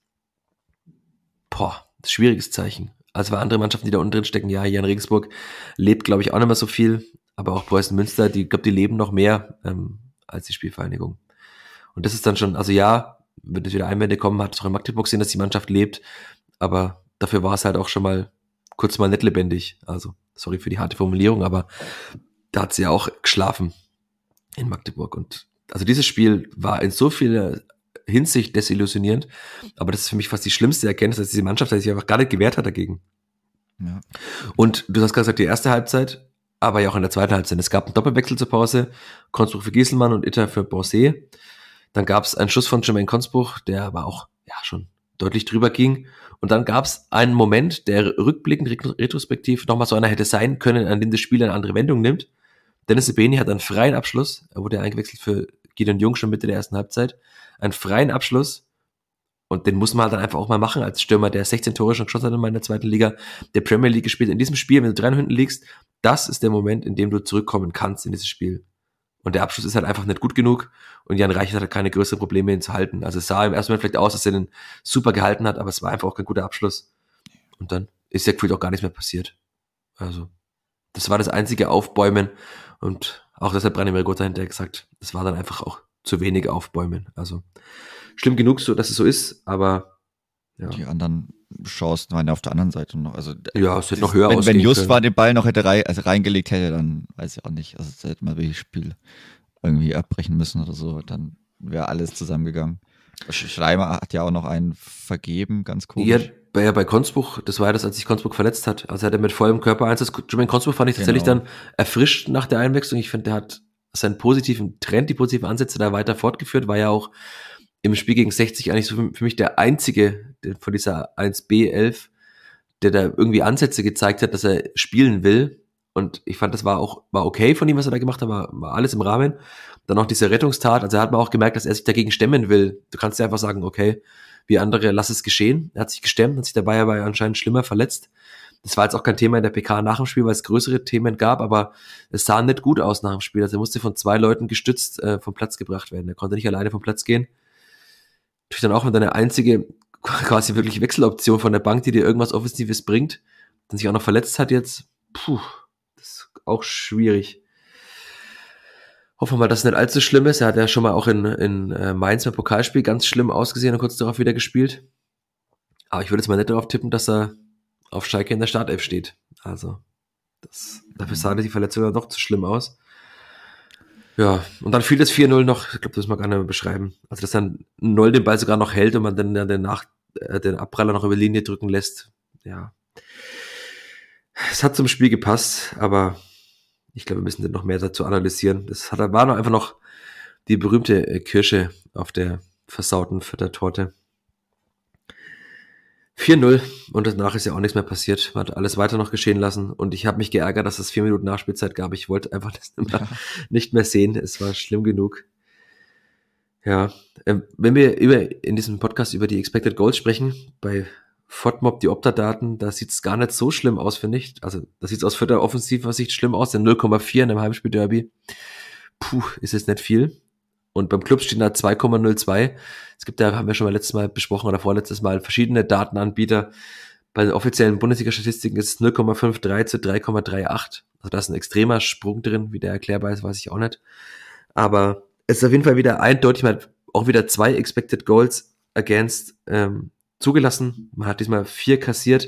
S1: boah, das ist ein schwieriges Zeichen. Also bei anderen Mannschaften, die da unten drin stecken, ja, hier in Regensburg lebt, glaube ich, auch nicht mehr so viel, aber auch Preußen Münster, die, glaube die leben noch mehr ähm, als die Spielvereinigung. Und das ist dann schon, also ja, wenn es wieder Einwände kommen, hat es auch in Magdeburg gesehen, dass die Mannschaft lebt, aber dafür war es halt auch schon mal kurz mal nicht lebendig. Also, sorry für die harte Formulierung, aber da hat sie ja auch geschlafen in Magdeburg. Und also dieses Spiel war in so vieler Hinsicht desillusionierend, aber das ist für mich fast die schlimmste Erkenntnis, dass diese Mannschaft sich einfach gar nicht gewehrt hat dagegen. Ja. Und du hast gerade gesagt, die erste Halbzeit, aber ja auch in der zweiten Halbzeit. Es gab einen Doppelwechsel zur Pause, Konspruch für Gieselmann und Itter für Borsee. Dann gab es einen Schuss von Jermaine Konspruch, der aber auch ja schon deutlich drüber ging. Und dann gab es einen Moment, der rückblickend, retrospektiv nochmal so einer hätte sein können, an dem das Spiel eine andere Wendung nimmt. Dennis Ebeni hat einen freien Abschluss. Er wurde eingewechselt für Gideon Jung schon Mitte der ersten Halbzeit. Einen freien Abschluss. Und den muss man halt dann einfach auch mal machen als Stürmer, der 16 Tore schon geschossen hat in meiner zweiten Liga, der Premier League gespielt. In diesem Spiel, wenn du drei hinten liegst, das ist der Moment, in dem du zurückkommen kannst in dieses Spiel. Und der Abschluss ist halt einfach nicht gut genug. Und Jan Reichert hatte keine größeren Probleme, ihn zu halten. Also es sah im ersten Moment vielleicht aus, dass er den super gehalten hat, aber es war einfach auch kein guter Abschluss. Und dann ist ja gefühlt auch gar nichts mehr passiert. Also, das war das einzige Aufbäumen. Und auch das hat Branimir Gotha hinterher gesagt, das war dann einfach auch zu wenig Aufbäumen. Also schlimm genug, so dass es so ist, aber
S2: ja. Die anderen Chancen waren ja auf der anderen Seite noch. Also,
S1: ja, es hätte noch höher
S2: Wenn, wenn Just war den Ball noch hätte rein, also reingelegt hätte, dann weiß ich auch nicht. Also, es hätte mal welches Spiel irgendwie abbrechen müssen oder so. Dann wäre alles zusammengegangen. Schleimer hat ja auch noch einen vergeben, ganz komisch. Ja,
S1: bei, bei Konzbuch, das war ja das, als sich Konzbuch verletzt hat. Also er hat mit vollem Körper Einsatz. Jermaine Konzbuch fand ich tatsächlich genau. dann erfrischt nach der Einwechslung. Ich finde, der hat seinen positiven Trend, die positiven Ansätze da weiter fortgeführt, war ja auch im Spiel gegen 60 eigentlich so für, mich der einzige von dieser 1B11, der da irgendwie Ansätze gezeigt hat, dass er spielen will. Und ich fand, das war auch, war okay von ihm, was er da gemacht hat, war, war alles im Rahmen. Dann noch diese Rettungstat, also er hat man auch gemerkt, dass er sich dagegen stemmen will. Du kannst ja einfach sagen, okay, wie andere, lass es geschehen. Er hat sich gestemmt, hat sich dabei aber anscheinend schlimmer verletzt. Das war jetzt auch kein Thema in der PK nach dem Spiel, weil es größere Themen gab, aber es sah nicht gut aus nach dem Spiel. Also er musste von zwei Leuten gestützt äh, vom Platz gebracht werden. Er konnte nicht alleine vom Platz gehen. Natürlich dann auch mit einer einzige [LAUGHS] quasi wirklich Wechseloption von der Bank, die dir irgendwas Offensives bringt, dann sich auch noch verletzt hat jetzt. Puh, das ist auch schwierig. Hoffen wir mal, dass es nicht allzu schlimm ist. Er hat ja schon mal auch in, in äh, Mainz beim Pokalspiel ganz schlimm ausgesehen und kurz darauf wieder gespielt. Aber ich würde jetzt mal nicht darauf tippen, dass er auf Schalke in der Startelf steht. Also, das, dafür sah die Verletzung dann doch zu schlimm aus. Ja, und dann fiel das 4-0 noch, ich glaube, das nicht mehr beschreiben. Also, dass dann 0 den Ball sogar noch hält und man dann den, Nach äh, den Abpraller noch über Linie drücken lässt. Ja. Es hat zum Spiel gepasst, aber ich glaube, wir müssen noch mehr dazu analysieren. Das hat, war noch einfach noch die berühmte äh, Kirsche auf der versauten Füttertorte. 4-0 und danach ist ja auch nichts mehr passiert. Man hat alles weiter noch geschehen lassen und ich habe mich geärgert, dass es vier Minuten Nachspielzeit gab. Ich wollte einfach das ja. nicht mehr sehen. Es war schlimm genug. Ja, ähm, wenn wir über, in diesem Podcast über die Expected Goals sprechen, bei FODMOB die Opta-Daten, da sieht es gar nicht so schlimm aus, finde ich. Also, da sieht es aus für der offensiver Sicht schlimm aus, denn 0,4 in einem Heimspiel-Derby. Puh, ist es nicht viel. Und beim Club stehen da 2,02. Es gibt da, haben wir schon mal letztes Mal besprochen oder vorletztes Mal, verschiedene Datenanbieter. Bei den offiziellen Bundesliga-Statistiken ist es 0,53 zu 3,38. Also da ist ein extremer Sprung drin, wie der erklärbar ist, weiß ich auch nicht. Aber es ist auf jeden Fall wieder eindeutig, man hat auch wieder zwei Expected Goals against ähm, zugelassen. Man hat diesmal vier kassiert.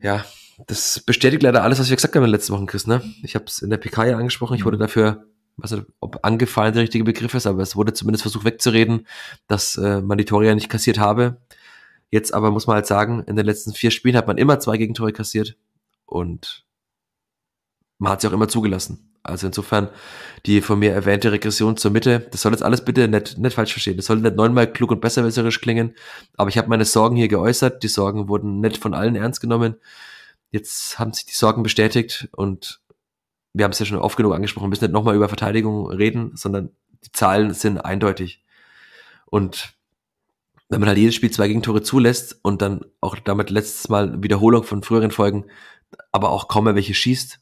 S1: Ja, das bestätigt leider alles, was wir gesagt haben in den letzten Wochen, Chris. Ne? Ich habe es in der PK ja angesprochen. Ich wurde dafür weiß nicht, ob angefallen der richtige Begriff ist, aber es wurde zumindest versucht wegzureden, dass äh, man die Tore ja nicht kassiert habe. Jetzt aber muss man halt sagen, in den letzten vier Spielen hat man immer zwei Gegentore kassiert und man hat sie auch immer zugelassen. Also insofern die von mir erwähnte Regression zur Mitte, das soll jetzt alles bitte nicht, nicht falsch verstehen. Das soll nicht neunmal klug und besserwisserisch klingen, aber ich habe meine Sorgen hier geäußert. Die Sorgen wurden nicht von allen ernst genommen. Jetzt haben sich die Sorgen bestätigt und wir haben es ja schon oft genug angesprochen, wir müssen nicht nochmal über Verteidigung reden, sondern die Zahlen sind eindeutig. Und wenn man halt jedes Spiel zwei Gegentore zulässt und dann auch damit letztes Mal Wiederholung von früheren Folgen, aber auch kaum mehr welche schießt,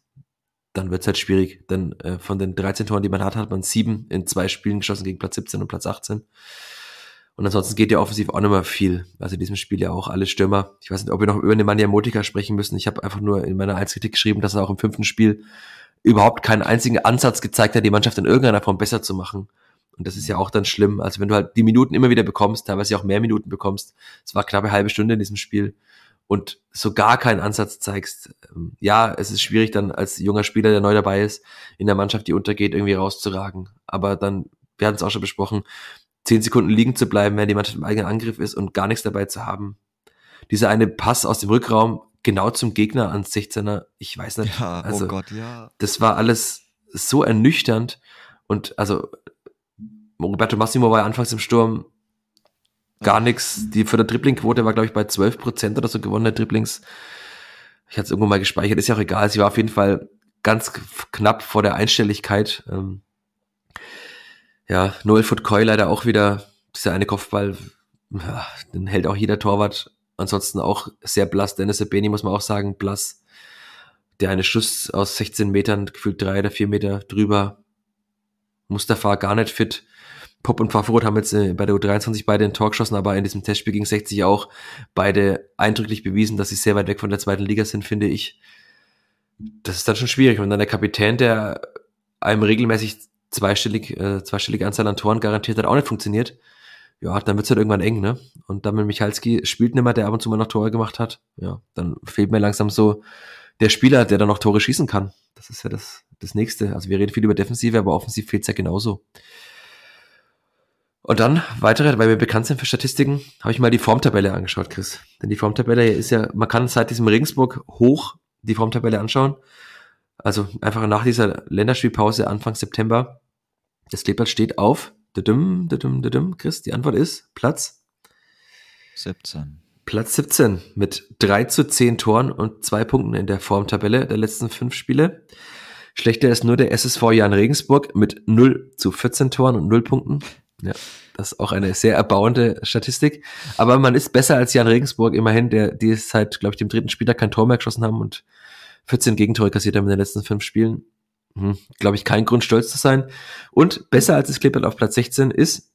S1: dann wird's halt schwierig. Denn äh, von den 13 Toren, die man hat, hat man sieben in zwei Spielen geschossen gegen Platz 17 und Platz 18. Und ansonsten geht ja offensiv auch nicht mehr viel. Also in diesem Spiel ja auch alle Stürmer. Ich weiß nicht, ob wir noch über Nemanja Motika sprechen müssen. Ich habe einfach nur in meiner Einzelkritik geschrieben, dass er auch im fünften Spiel überhaupt keinen einzigen Ansatz gezeigt hat, die Mannschaft in irgendeiner Form besser zu machen. Und das ist ja auch dann schlimm. Also wenn du halt die Minuten immer wieder bekommst, teilweise auch mehr Minuten bekommst, es war knappe halbe Stunde in diesem Spiel und so gar keinen Ansatz zeigst, ähm, ja, es ist schwierig dann als junger Spieler, der neu dabei ist, in der Mannschaft, die untergeht, irgendwie rauszuragen. Aber dann, wir hatten es auch schon besprochen, zehn Sekunden liegen zu bleiben, wenn die Mannschaft im eigenen Angriff ist und gar nichts dabei zu haben. Dieser eine Pass aus dem Rückraum, genau zum Gegner ans 16er, ich weiß nicht.
S2: Ja, oh also, oh Gott, ja.
S1: Das war alles so ernüchternd und also Roberto Massimo war ja anfangs im Sturm gar nichts. Die für der Dribbling-Quote war, glaube ich, bei 12 Prozent oder so gewonnene Dribblings. Ich hatte es irgendwo mal gespeichert, ist ja auch egal. Sie war auf jeden Fall ganz knapp vor der Einstelligkeit. Ähm, ja, Noel Foot Coy leider auch wieder, dieser eine Kopfball, ja, den hält auch jeder Torwart. Ansonsten auch sehr blass. Dennis Ebeni muss man auch sagen, blass. Der eine Schuss aus 16 Metern, gefühlt drei oder vier Meter drüber. Mustafa gar nicht fit. Pop und Favorit haben jetzt äh, bei der U23 beide ein Tor geschossen, aber in diesem Testspiel gegen 60 auch beide eindrücklich bewiesen, dass sie sehr weit weg von der zweiten Liga sind, finde ich. Das ist dann schon schwierig. Und dann der Kapitän, der einem regelmäßig zweistellig, äh, zweistellige Anzahl an Toren garantiert hat, auch nicht funktioniert, ja, dann wird's halt irgendwann eng, ne? Und dann mit Michalski spielt nimmer, der ab und zu mal noch Tore gemacht hat, ja, dann fehlt mir langsam so der Spieler, der dann noch Tore schießen kann. Das ist ja das, das nächste. Also wir reden viel über Defensive, aber offensiv fehlt's ja genauso. Und dann weitere, weil wir bekannt sind für Statistiken, habe ich mal die Formtabelle angeschaut, Chris. Denn die Formtabelle ist ja, man kann seit diesem Regensburg hoch die Formtabelle anschauen. Also einfach nach dieser Länderspielpause Anfang September. Das Kleeblatt steht auf. Dadum, dadum, dadum. Chris, die Antwort ist Platz
S2: 17.
S1: Platz 17 mit 3 zu 10 Toren und 2 Punkten in der Formtabelle der letzten 5 Spiele. Schlechter ist nur der SSV Jan Regensburg mit 0 zu 14 Toren und 0 Punkten. Ja, das ist auch eine sehr erbauende Statistik. Aber man ist besser als Jan Regensburg immerhin, der, die seit, glaube ich, dem dritten Spieltag kein Tor mehr geschossen haben und 14 Gegentore kassiert haben in den letzten fünf Spielen. Hm, glaube ich, kein Grund, stolz zu sein. Und besser als das Clipboard auf Platz 16 ist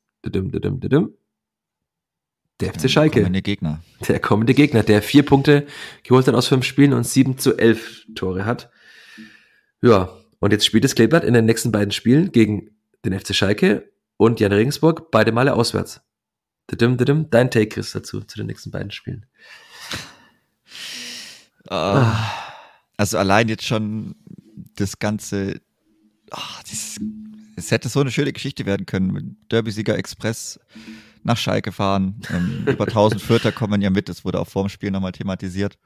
S1: der FC Schalke. Der
S2: kommende Gegner.
S1: Der kommende Gegner, der vier Punkte geholt hat aus fünf Spielen und sieben zu elf Tore hat. Ja, und jetzt spielt das Kleeblatt in den nächsten beiden Spielen gegen den FC Schalke und Jan Regensburg, beide Male auswärts. Dein Take, Chris, dazu, zu den nächsten beiden Spielen.
S2: Uh, also allein jetzt schon das ganze, oh, das, es hätte so eine schöne Geschichte werden können. Derby-Sieger Express nach Schalke fahren. Ähm, [LAUGHS] über 1000 Vierter kommen ja mit, das wurde auch vor dem Spiel nochmal thematisiert.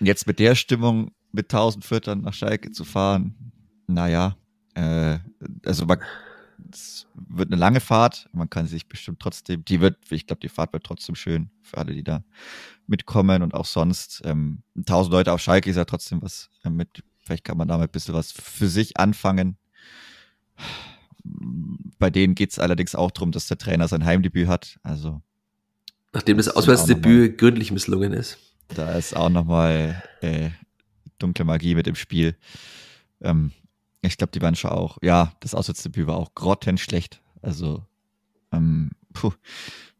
S2: Jetzt mit der Stimmung mit 1000 Viertern nach Schalke zu fahren, naja, äh, also man es wird eine lange Fahrt. Man kann sich bestimmt trotzdem, die wird, ich glaube, die Fahrt wird trotzdem schön für alle, die da mitkommen und auch sonst. Ähm, 1000 Leute auf Schalke ist ja trotzdem was äh, mit. Vielleicht kann man damit ein bisschen was für sich anfangen. Bei denen geht es allerdings auch darum, dass der Trainer sein Heimdebüt hat. Also
S1: nachdem das, das Auswärtsdebüt gründlich misslungen ist.
S2: Da ist auch nochmal äh, dunkle Magie mit im Spiel. Ähm, ich glaube, die waren schon auch, ja, das Auswärtsdebüt war auch grottenschlecht. Also, ähm, puh,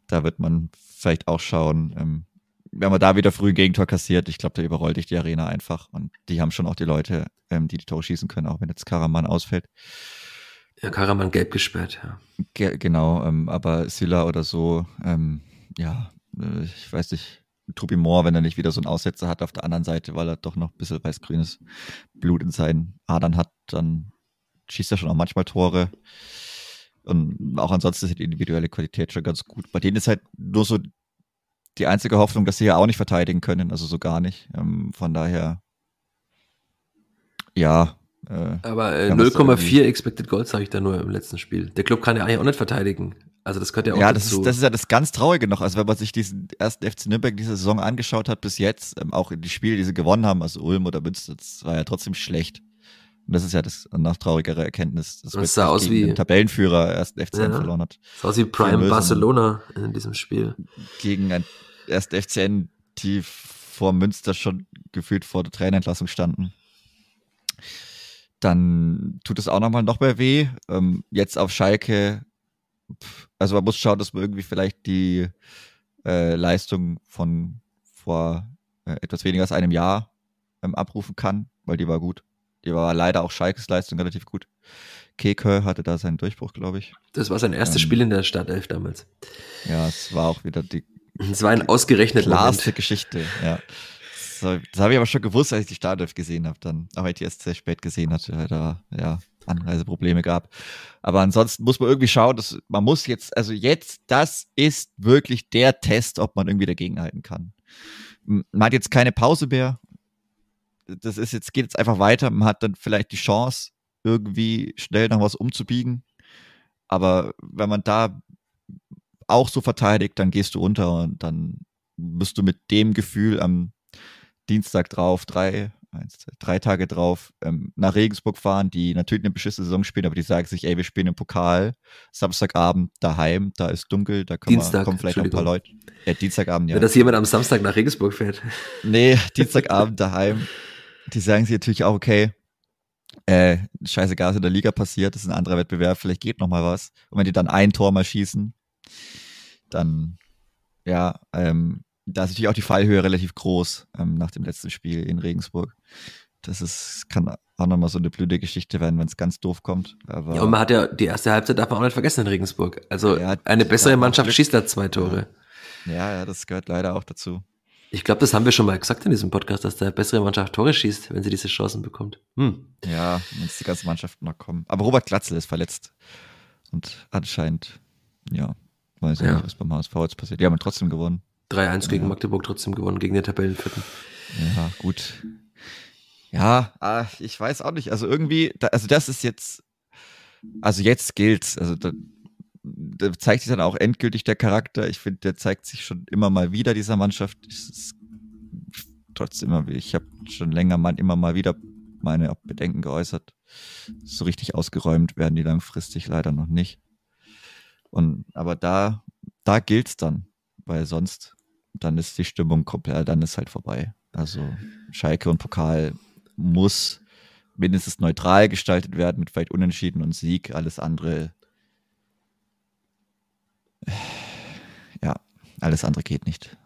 S2: da wird man vielleicht auch schauen, ähm, wenn man da wieder früh ein Gegentor kassiert, ich glaube, da überrollt dich die Arena einfach. Und die haben schon auch die Leute, ähm, die die Tore schießen können, auch wenn jetzt Karaman ausfällt.
S1: Ja, Karaman gelb gesperrt, ja.
S2: Ge genau, ähm, aber Silla oder so, ähm, ja, äh, ich weiß nicht, Tobi Moore, wenn er nicht wieder so einen Aussetzer hat auf der anderen Seite, weil er doch noch ein bisschen weiß-grünes Blut in seinen Adern hat, dann schießt er schon auch manchmal Tore. Und auch ansonsten ist die individuelle Qualität schon ganz gut. Bei denen ist halt nur so die einzige Hoffnung, dass sie ja auch nicht verteidigen können, also so gar nicht. Ähm, von daher, ja.
S1: Äh, Aber äh, 0,4 Expected Goals habe ich da nur im letzten Spiel. Der Club kann ja eigentlich auch nicht verteidigen. Also das könnte ja auch
S2: Ja, das ist, das ist ja das ganz Traurige noch. Also wenn man sich diesen ersten FC Nürnberg diese Saison angeschaut hat bis jetzt, ähm, auch in die Spiele, die sie gewonnen haben, also Ulm oder Münster, das war ja trotzdem schlecht. Und das ist ja das noch traurigere Erkenntnis, dass
S1: das sah aus wie
S2: den Tabellenführer erst FCN ja, verloren hat.
S1: Sah aus wie Prime Barcelona in diesem Spiel.
S2: Gegen ein erst FCN, die vor Münster schon gefühlt vor der Trainerentlassung standen. Dann tut es auch nochmal noch mehr weh. Ähm, jetzt auf Schalke, also man muss schauen, dass man irgendwie vielleicht die äh, Leistung von vor äh, etwas weniger als einem Jahr ähm, abrufen kann, weil die war gut. Die war leider auch Schalkes Leistung relativ gut. Keke hatte da seinen Durchbruch, glaube ich.
S1: Das war sein erstes ähm, Spiel in der Startelf damals.
S2: Ja, es war auch wieder die.
S1: Es war ein ausgerechnet
S2: klarste. Geschichte, ja. Das, das habe ich aber schon gewusst, als ich die Startelf gesehen habe, dann, aber ich die erst sehr spät gesehen hatte, weil da, ja, Anreiseprobleme gab. Aber ansonsten muss man irgendwie schauen, dass man muss jetzt, also jetzt, das ist wirklich der Test, ob man irgendwie dagegenhalten kann. Man hat jetzt keine Pause mehr. Das ist jetzt, geht jetzt einfach weiter. Man hat dann vielleicht die Chance, irgendwie schnell noch was umzubiegen. Aber wenn man da auch so verteidigt, dann gehst du unter und dann bist du mit dem Gefühl am Dienstag drauf, drei, eins, zwei, drei Tage drauf, ähm, nach Regensburg fahren, die natürlich eine beschissene Saison spielen, aber die sagen sich, ey, wir spielen im Pokal, Samstagabend daheim, da ist dunkel, da kommen,
S1: Dienstag,
S2: kommen vielleicht noch ein paar Leute. Ja, Dienstagabend, ja.
S1: Wenn das jemand am Samstag nach Regensburg fährt.
S2: Nee, Dienstagabend daheim. Die sagen sich natürlich auch, okay, äh, scheißegal, was in der Liga passiert, das ist ein anderer Wettbewerb, vielleicht geht noch mal was. Und wenn die dann ein Tor mal schießen, dann, ja, ähm, da ist natürlich auch die Fallhöhe relativ groß ähm, nach dem letzten Spiel in Regensburg. Das ist, kann auch nochmal so eine blöde Geschichte werden, wenn es ganz doof kommt. Aber
S1: ja, und man hat ja die erste Halbzeit darf man auch nicht vergessen in Regensburg. Also ja, eine bessere Mannschaft schießt da zwei Tore.
S2: Ja, ja, das gehört leider auch dazu.
S1: Ich glaube, das haben wir schon mal gesagt in diesem Podcast, dass der bessere Mannschaft Tore schießt, wenn sie diese Chancen bekommt. Hm.
S2: Ja, wenn es die ganze Mannschaft noch kommen. Aber Robert Glatzel ist verletzt. Und anscheinend, ja, weiß ich ja. nicht, was beim HSV jetzt passiert. Die haben trotzdem gewonnen.
S1: 3-1 gegen ja. Magdeburg trotzdem gewonnen, gegen den Tabellenvierten.
S2: Ja, gut. Ja, ah, ich weiß auch nicht. Also irgendwie, also das ist jetzt, also jetzt gilt's. Also da, zeigt sich dann auch endgültig der Charakter. Ich finde, der zeigt sich schon immer mal wieder, dieser Mannschaft. Ist, trotzdem ich habe schon länger mal immer mal wieder meine Bedenken geäußert. So richtig ausgeräumt werden die langfristig leider noch nicht. Und aber da, da gilt's dann, weil sonst dann ist die Stimmung komplett, dann ist halt vorbei. Also Schalke und Pokal muss mindestens neutral gestaltet werden mit vielleicht Unentschieden und Sieg. Alles andere, ja, alles andere geht nicht.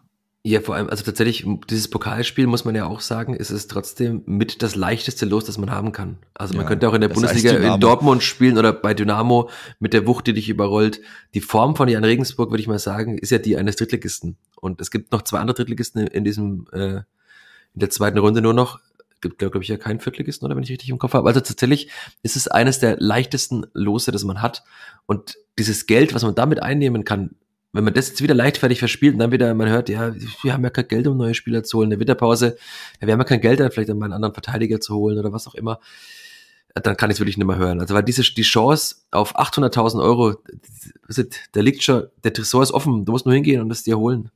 S1: Ja, vor allem, also tatsächlich, dieses Pokalspiel muss man ja auch sagen, ist es trotzdem mit das leichteste Los, das man haben kann. Also man ja, könnte auch in der Bundesliga in Dortmund spielen oder bei Dynamo mit der Wucht, die dich überrollt. Die Form von Jan Regensburg, würde ich mal sagen, ist ja die eines Drittligisten. Und es gibt noch zwei andere Drittligisten in diesem, äh, in der zweiten Runde nur noch. Gibt, glaube ich, ja keinen Viertligisten, oder wenn ich richtig im Kopf habe. Also tatsächlich ist es eines der leichtesten Lose, das man hat. Und dieses Geld, was man damit einnehmen kann, wenn man das jetzt wieder leichtfertig verspielt und dann wieder, man hört, ja, wir haben ja kein Geld, um neue Spieler zu holen, in der Winterpause, ja, wir haben ja kein Geld, dann vielleicht um einen anderen Verteidiger zu holen oder was auch immer, dann kann ich es wirklich nicht mehr hören. Also weil diese die Chance auf 800.000 Euro, da liegt schon, der Tresor ist offen, du musst nur hingehen und es dir holen.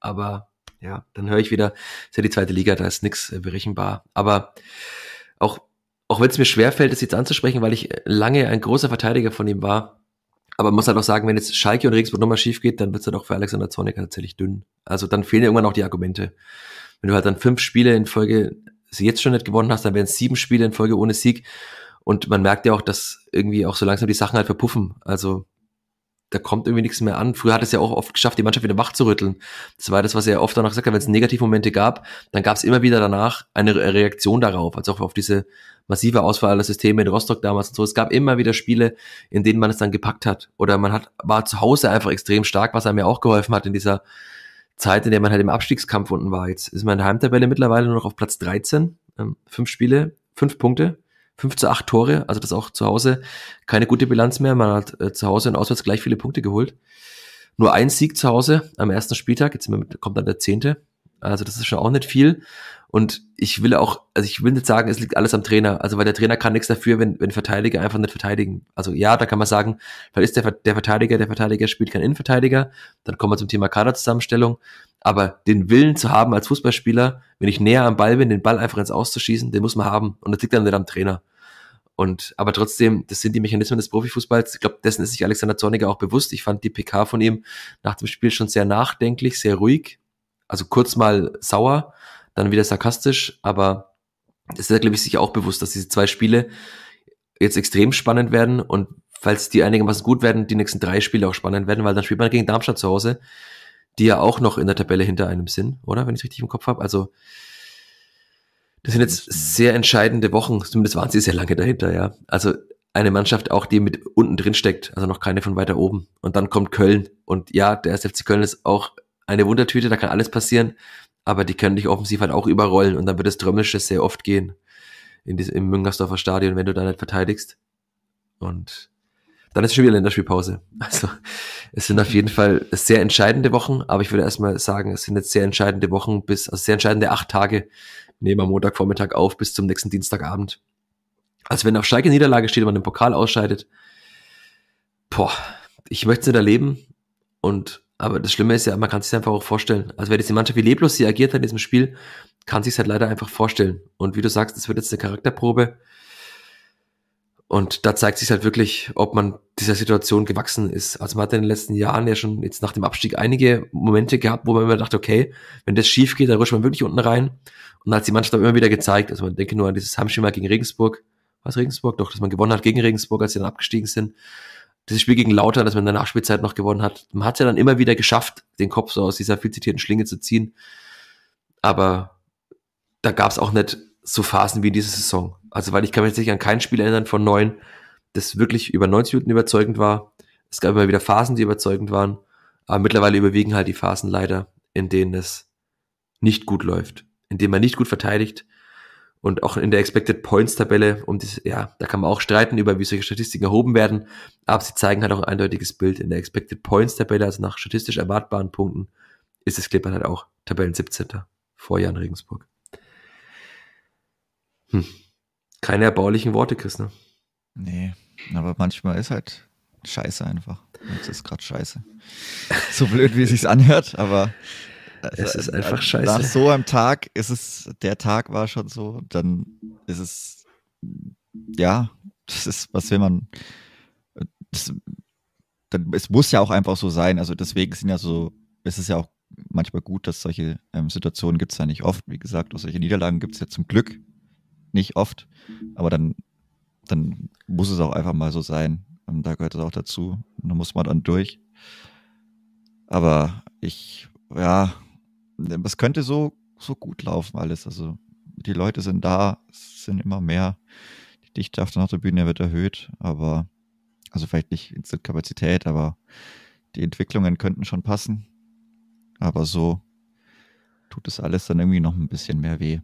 S1: Aber ja, dann höre ich wieder, ist ja die zweite Liga, da ist nichts äh, berechenbar. Aber auch, auch wenn es mir schwerfällt, es jetzt anzusprechen, weil ich lange ein großer Verteidiger von ihm war, aber man muss halt auch sagen, wenn jetzt Schalke und Regensburg nochmal schief geht, dann wird es halt auch für Alexander Zorniger tatsächlich dünn. Also dann fehlen ja irgendwann auch die Argumente. Wenn du halt dann fünf Spiele in Folge sie jetzt schon nicht gewonnen hast, dann wären es sieben Spiele in Folge ohne Sieg. Und man merkt ja auch, dass irgendwie auch so langsam die Sachen halt verpuffen. Also da kommt irgendwie nichts mehr an. Früher hat es ja auch oft geschafft, die Mannschaft wieder wach zu rütteln. Das war das, was er oft danach gesagt hat, wenn es Negativmomente gab, dann gab es immer wieder danach eine Reaktion darauf, also auch auf diese massive Auswahl aller Systeme in Rostock damals und so. Es gab immer wieder Spiele, in denen man es dann gepackt hat. Oder man hat, war zu Hause einfach extrem stark, was einem ja auch geholfen hat in dieser Zeit, in der man halt im Abstiegskampf unten war. Jetzt ist man in der Heimtabelle mittlerweile nur noch auf Platz 13. Ähm, fünf Spiele, fünf Punkte. 5 zu 8 Tore, also das auch zu Hause keine gute Bilanz mehr. Man hat äh, zu Hause und auswärts gleich viele Punkte geholt. Nur ein Sieg zu Hause am ersten Spieltag, jetzt kommt dann der zehnte. Also das ist schon auch nicht viel. Und ich will auch, also ich will nicht sagen, es liegt alles am Trainer. Also weil der Trainer kann nichts dafür, wenn, wenn Verteidiger einfach nicht verteidigen. Also ja, da kann man sagen, vielleicht ist der, der Verteidiger, der Verteidiger spielt kein Innenverteidiger. Dann kommen wir zum Thema Kaderzusammenstellung. Aber den Willen zu haben als Fußballspieler, wenn ich näher am Ball bin, den Ball einfach ins Auszuschießen, den muss man haben. Und das liegt dann nicht am Trainer. Und aber trotzdem, das sind die Mechanismen des Profifußballs. Ich glaube, dessen ist sich Alexander Zorniger auch bewusst. Ich fand die PK von ihm nach dem Spiel schon sehr nachdenklich, sehr ruhig. Also kurz mal sauer, dann wieder sarkastisch, aber ist er, glaube ich, sich auch bewusst, dass diese zwei Spiele jetzt extrem spannend werden und falls die einigermaßen gut werden, die nächsten drei Spiele auch spannend werden, weil dann spielt man gegen Darmstadt zu Hause, die ja auch noch in der Tabelle hinter einem sind, oder? Wenn ich es richtig im Kopf habe. Also das sind jetzt sehr entscheidende Wochen, zumindest waren sie sehr lange dahinter, ja. Also eine Mannschaft auch, die mit unten drin steckt, also noch keine von weiter oben. Und dann kommt Köln. Und ja, der SFC Köln ist auch eine Wundertüte, da kann alles passieren, aber die können dich offensiv halt auch überrollen und dann wird das Trömmische sehr oft gehen in diesem, im Müngersdorfer Stadion, wenn du da nicht verteidigst. Und dann ist schon wieder Länderspielpause. [LAUGHS] Also es sind auf jeden Fall sehr entscheidende Wochen, aber ich würde erstmal sagen, es sind jetzt sehr entscheidende Wochen bis, also sehr entscheidende acht Tage, nehmen am Montagvormittag auf bis zum nächsten Dienstagabend. Also wenn auf Schalke Niederlage steht und man den Pokal ausscheidet, boah, ich möchte es nicht erleben. Und aber das Schlimme ist ja, man kann sich einfach auch vorstellen. Also wer diese Mannschaft wie leblos sie agiert hat in diesem Spiel, kann sich halt leider einfach vorstellen. Und wie du sagst, es wird jetzt eine Charakterprobe. Und da zeigt sich halt wirklich, ob man dieser Situation gewachsen ist. Also man hat in den letzten Jahren ja schon jetzt nach dem Abstieg einige Momente gehabt, wo man immer dachte, okay, wenn das schief geht, dann rutscht man wirklich unten rein. Und dann hat die Mannschaft immer wieder gezeigt, also man denke nur an dieses Heimschema gegen Regensburg, was Regensburg? Doch, dass man gewonnen hat gegen Regensburg, als sie dann abgestiegen sind. Dieses Spiel gegen Lauter, dass man in der Nachspielzeit noch gewonnen hat. Man hat ja dann immer wieder geschafft, den Kopf so aus dieser viel zitierten Schlinge zu ziehen. Aber da gab es auch nicht so Phasen wie in dieser Saison. Also, weil ich kann mich jetzt nicht an kein Spiel erinnern von neun, das wirklich über 90 Minuten überzeugend war. Es gab immer wieder Phasen, die überzeugend waren. Aber mittlerweile überwiegen halt die Phasen leider, in denen es nicht gut läuft in dem man nicht gut verteidigt. Und auch in der Expected Points Tabelle, um das, ja, da kann man auch streiten über, wie solche Statistiken erhoben werden. Aber sie zeigen halt auch ein eindeutiges Bild. In der Expected Points Tabelle, also nach statistisch erwartbaren Punkten, ist das Klippern halt auch Tabellen 17. vor Jan Regensburg. Hm. Keine erbaulichen Worte, Chris, ne?
S2: Nee, aber manchmal ist halt scheiße einfach. Das ist gerade scheiße. So blöd, wie es sich anhört, aber
S1: es ist einfach scheiße.
S2: Nach so einem Tag ist es, der Tag war schon so, dann ist es, ja, das ist, was will man, das, dann, es muss ja auch einfach so sein. Also deswegen sind ja so, es ist ja auch manchmal gut, dass solche ähm, Situationen gibt es ja nicht oft. Wie gesagt, auch solche Niederlagen gibt es ja zum Glück nicht oft. Aber dann, dann muss es auch einfach mal so sein. Und da gehört es auch dazu. Und da muss man dann durch. Aber ich, ja, es könnte so, so gut laufen alles. Also die Leute sind da, es sind immer mehr. Die Dichte auf der Bühne wird erhöht, aber also vielleicht nicht in der Kapazität, aber die Entwicklungen könnten schon passen. Aber so tut es alles dann irgendwie noch ein bisschen mehr weh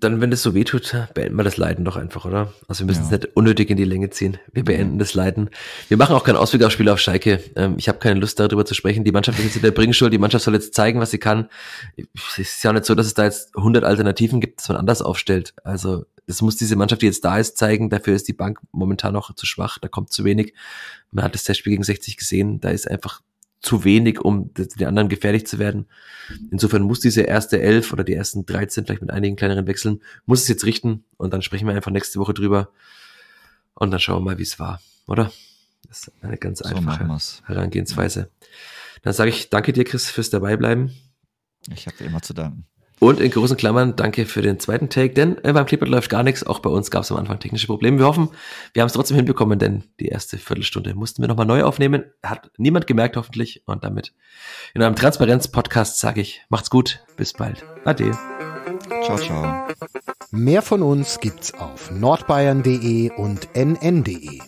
S1: dann, wenn das so weh tut, beenden wir das Leiden doch einfach, oder? Also wir müssen es nicht unnötig in die Länge ziehen. Wir beenden ja. das Leiden. Wir machen auch kein Ausweg auf Schalke. Ähm, ich habe keine Lust darüber zu sprechen. Die Mannschaft ist jetzt in der Bringschuld. Die Mannschaft soll jetzt zeigen, was sie kann. Es ist ja auch nicht so, dass es da jetzt 100 Alternativen gibt, dass man anders aufstellt. Also das muss diese Mannschaft, die jetzt da ist, zeigen. Dafür ist die Bank momentan noch zu schwach. Da kommt zu wenig. Man hat das Testspiel gegen 60 gesehen. Da ist einfach zu wenig, um den anderen gefährlich zu werden. Insofern muss diese erste Elf oder die ersten 13, vielleicht mit einigen kleineren Wechseln, muss es jetzt richten und dann sprechen wir einfach nächste Woche drüber und dann schauen wir mal, wie es war, oder? Das ist eine ganz einfache so Herangehensweise. Dann sage ich danke dir, Chris, fürs Dabeibleiben.
S2: Ich habe dir immer zu danken.
S1: Und in großen Klammern danke für den zweiten Take, denn äh, beim Clipboard läuft gar nichts. Auch bei uns gab es am Anfang technische Probleme. Wir hoffen, wir haben es trotzdem hinbekommen, denn die erste Viertelstunde mussten wir nochmal neu aufnehmen. Hat niemand gemerkt hoffentlich. Und damit in einem Transparenz-Podcast sage ich, macht's gut, bis bald. Ade.
S3: Ciao, ciao. Mehr von uns gibt's auf nordbayern.de und nn.de.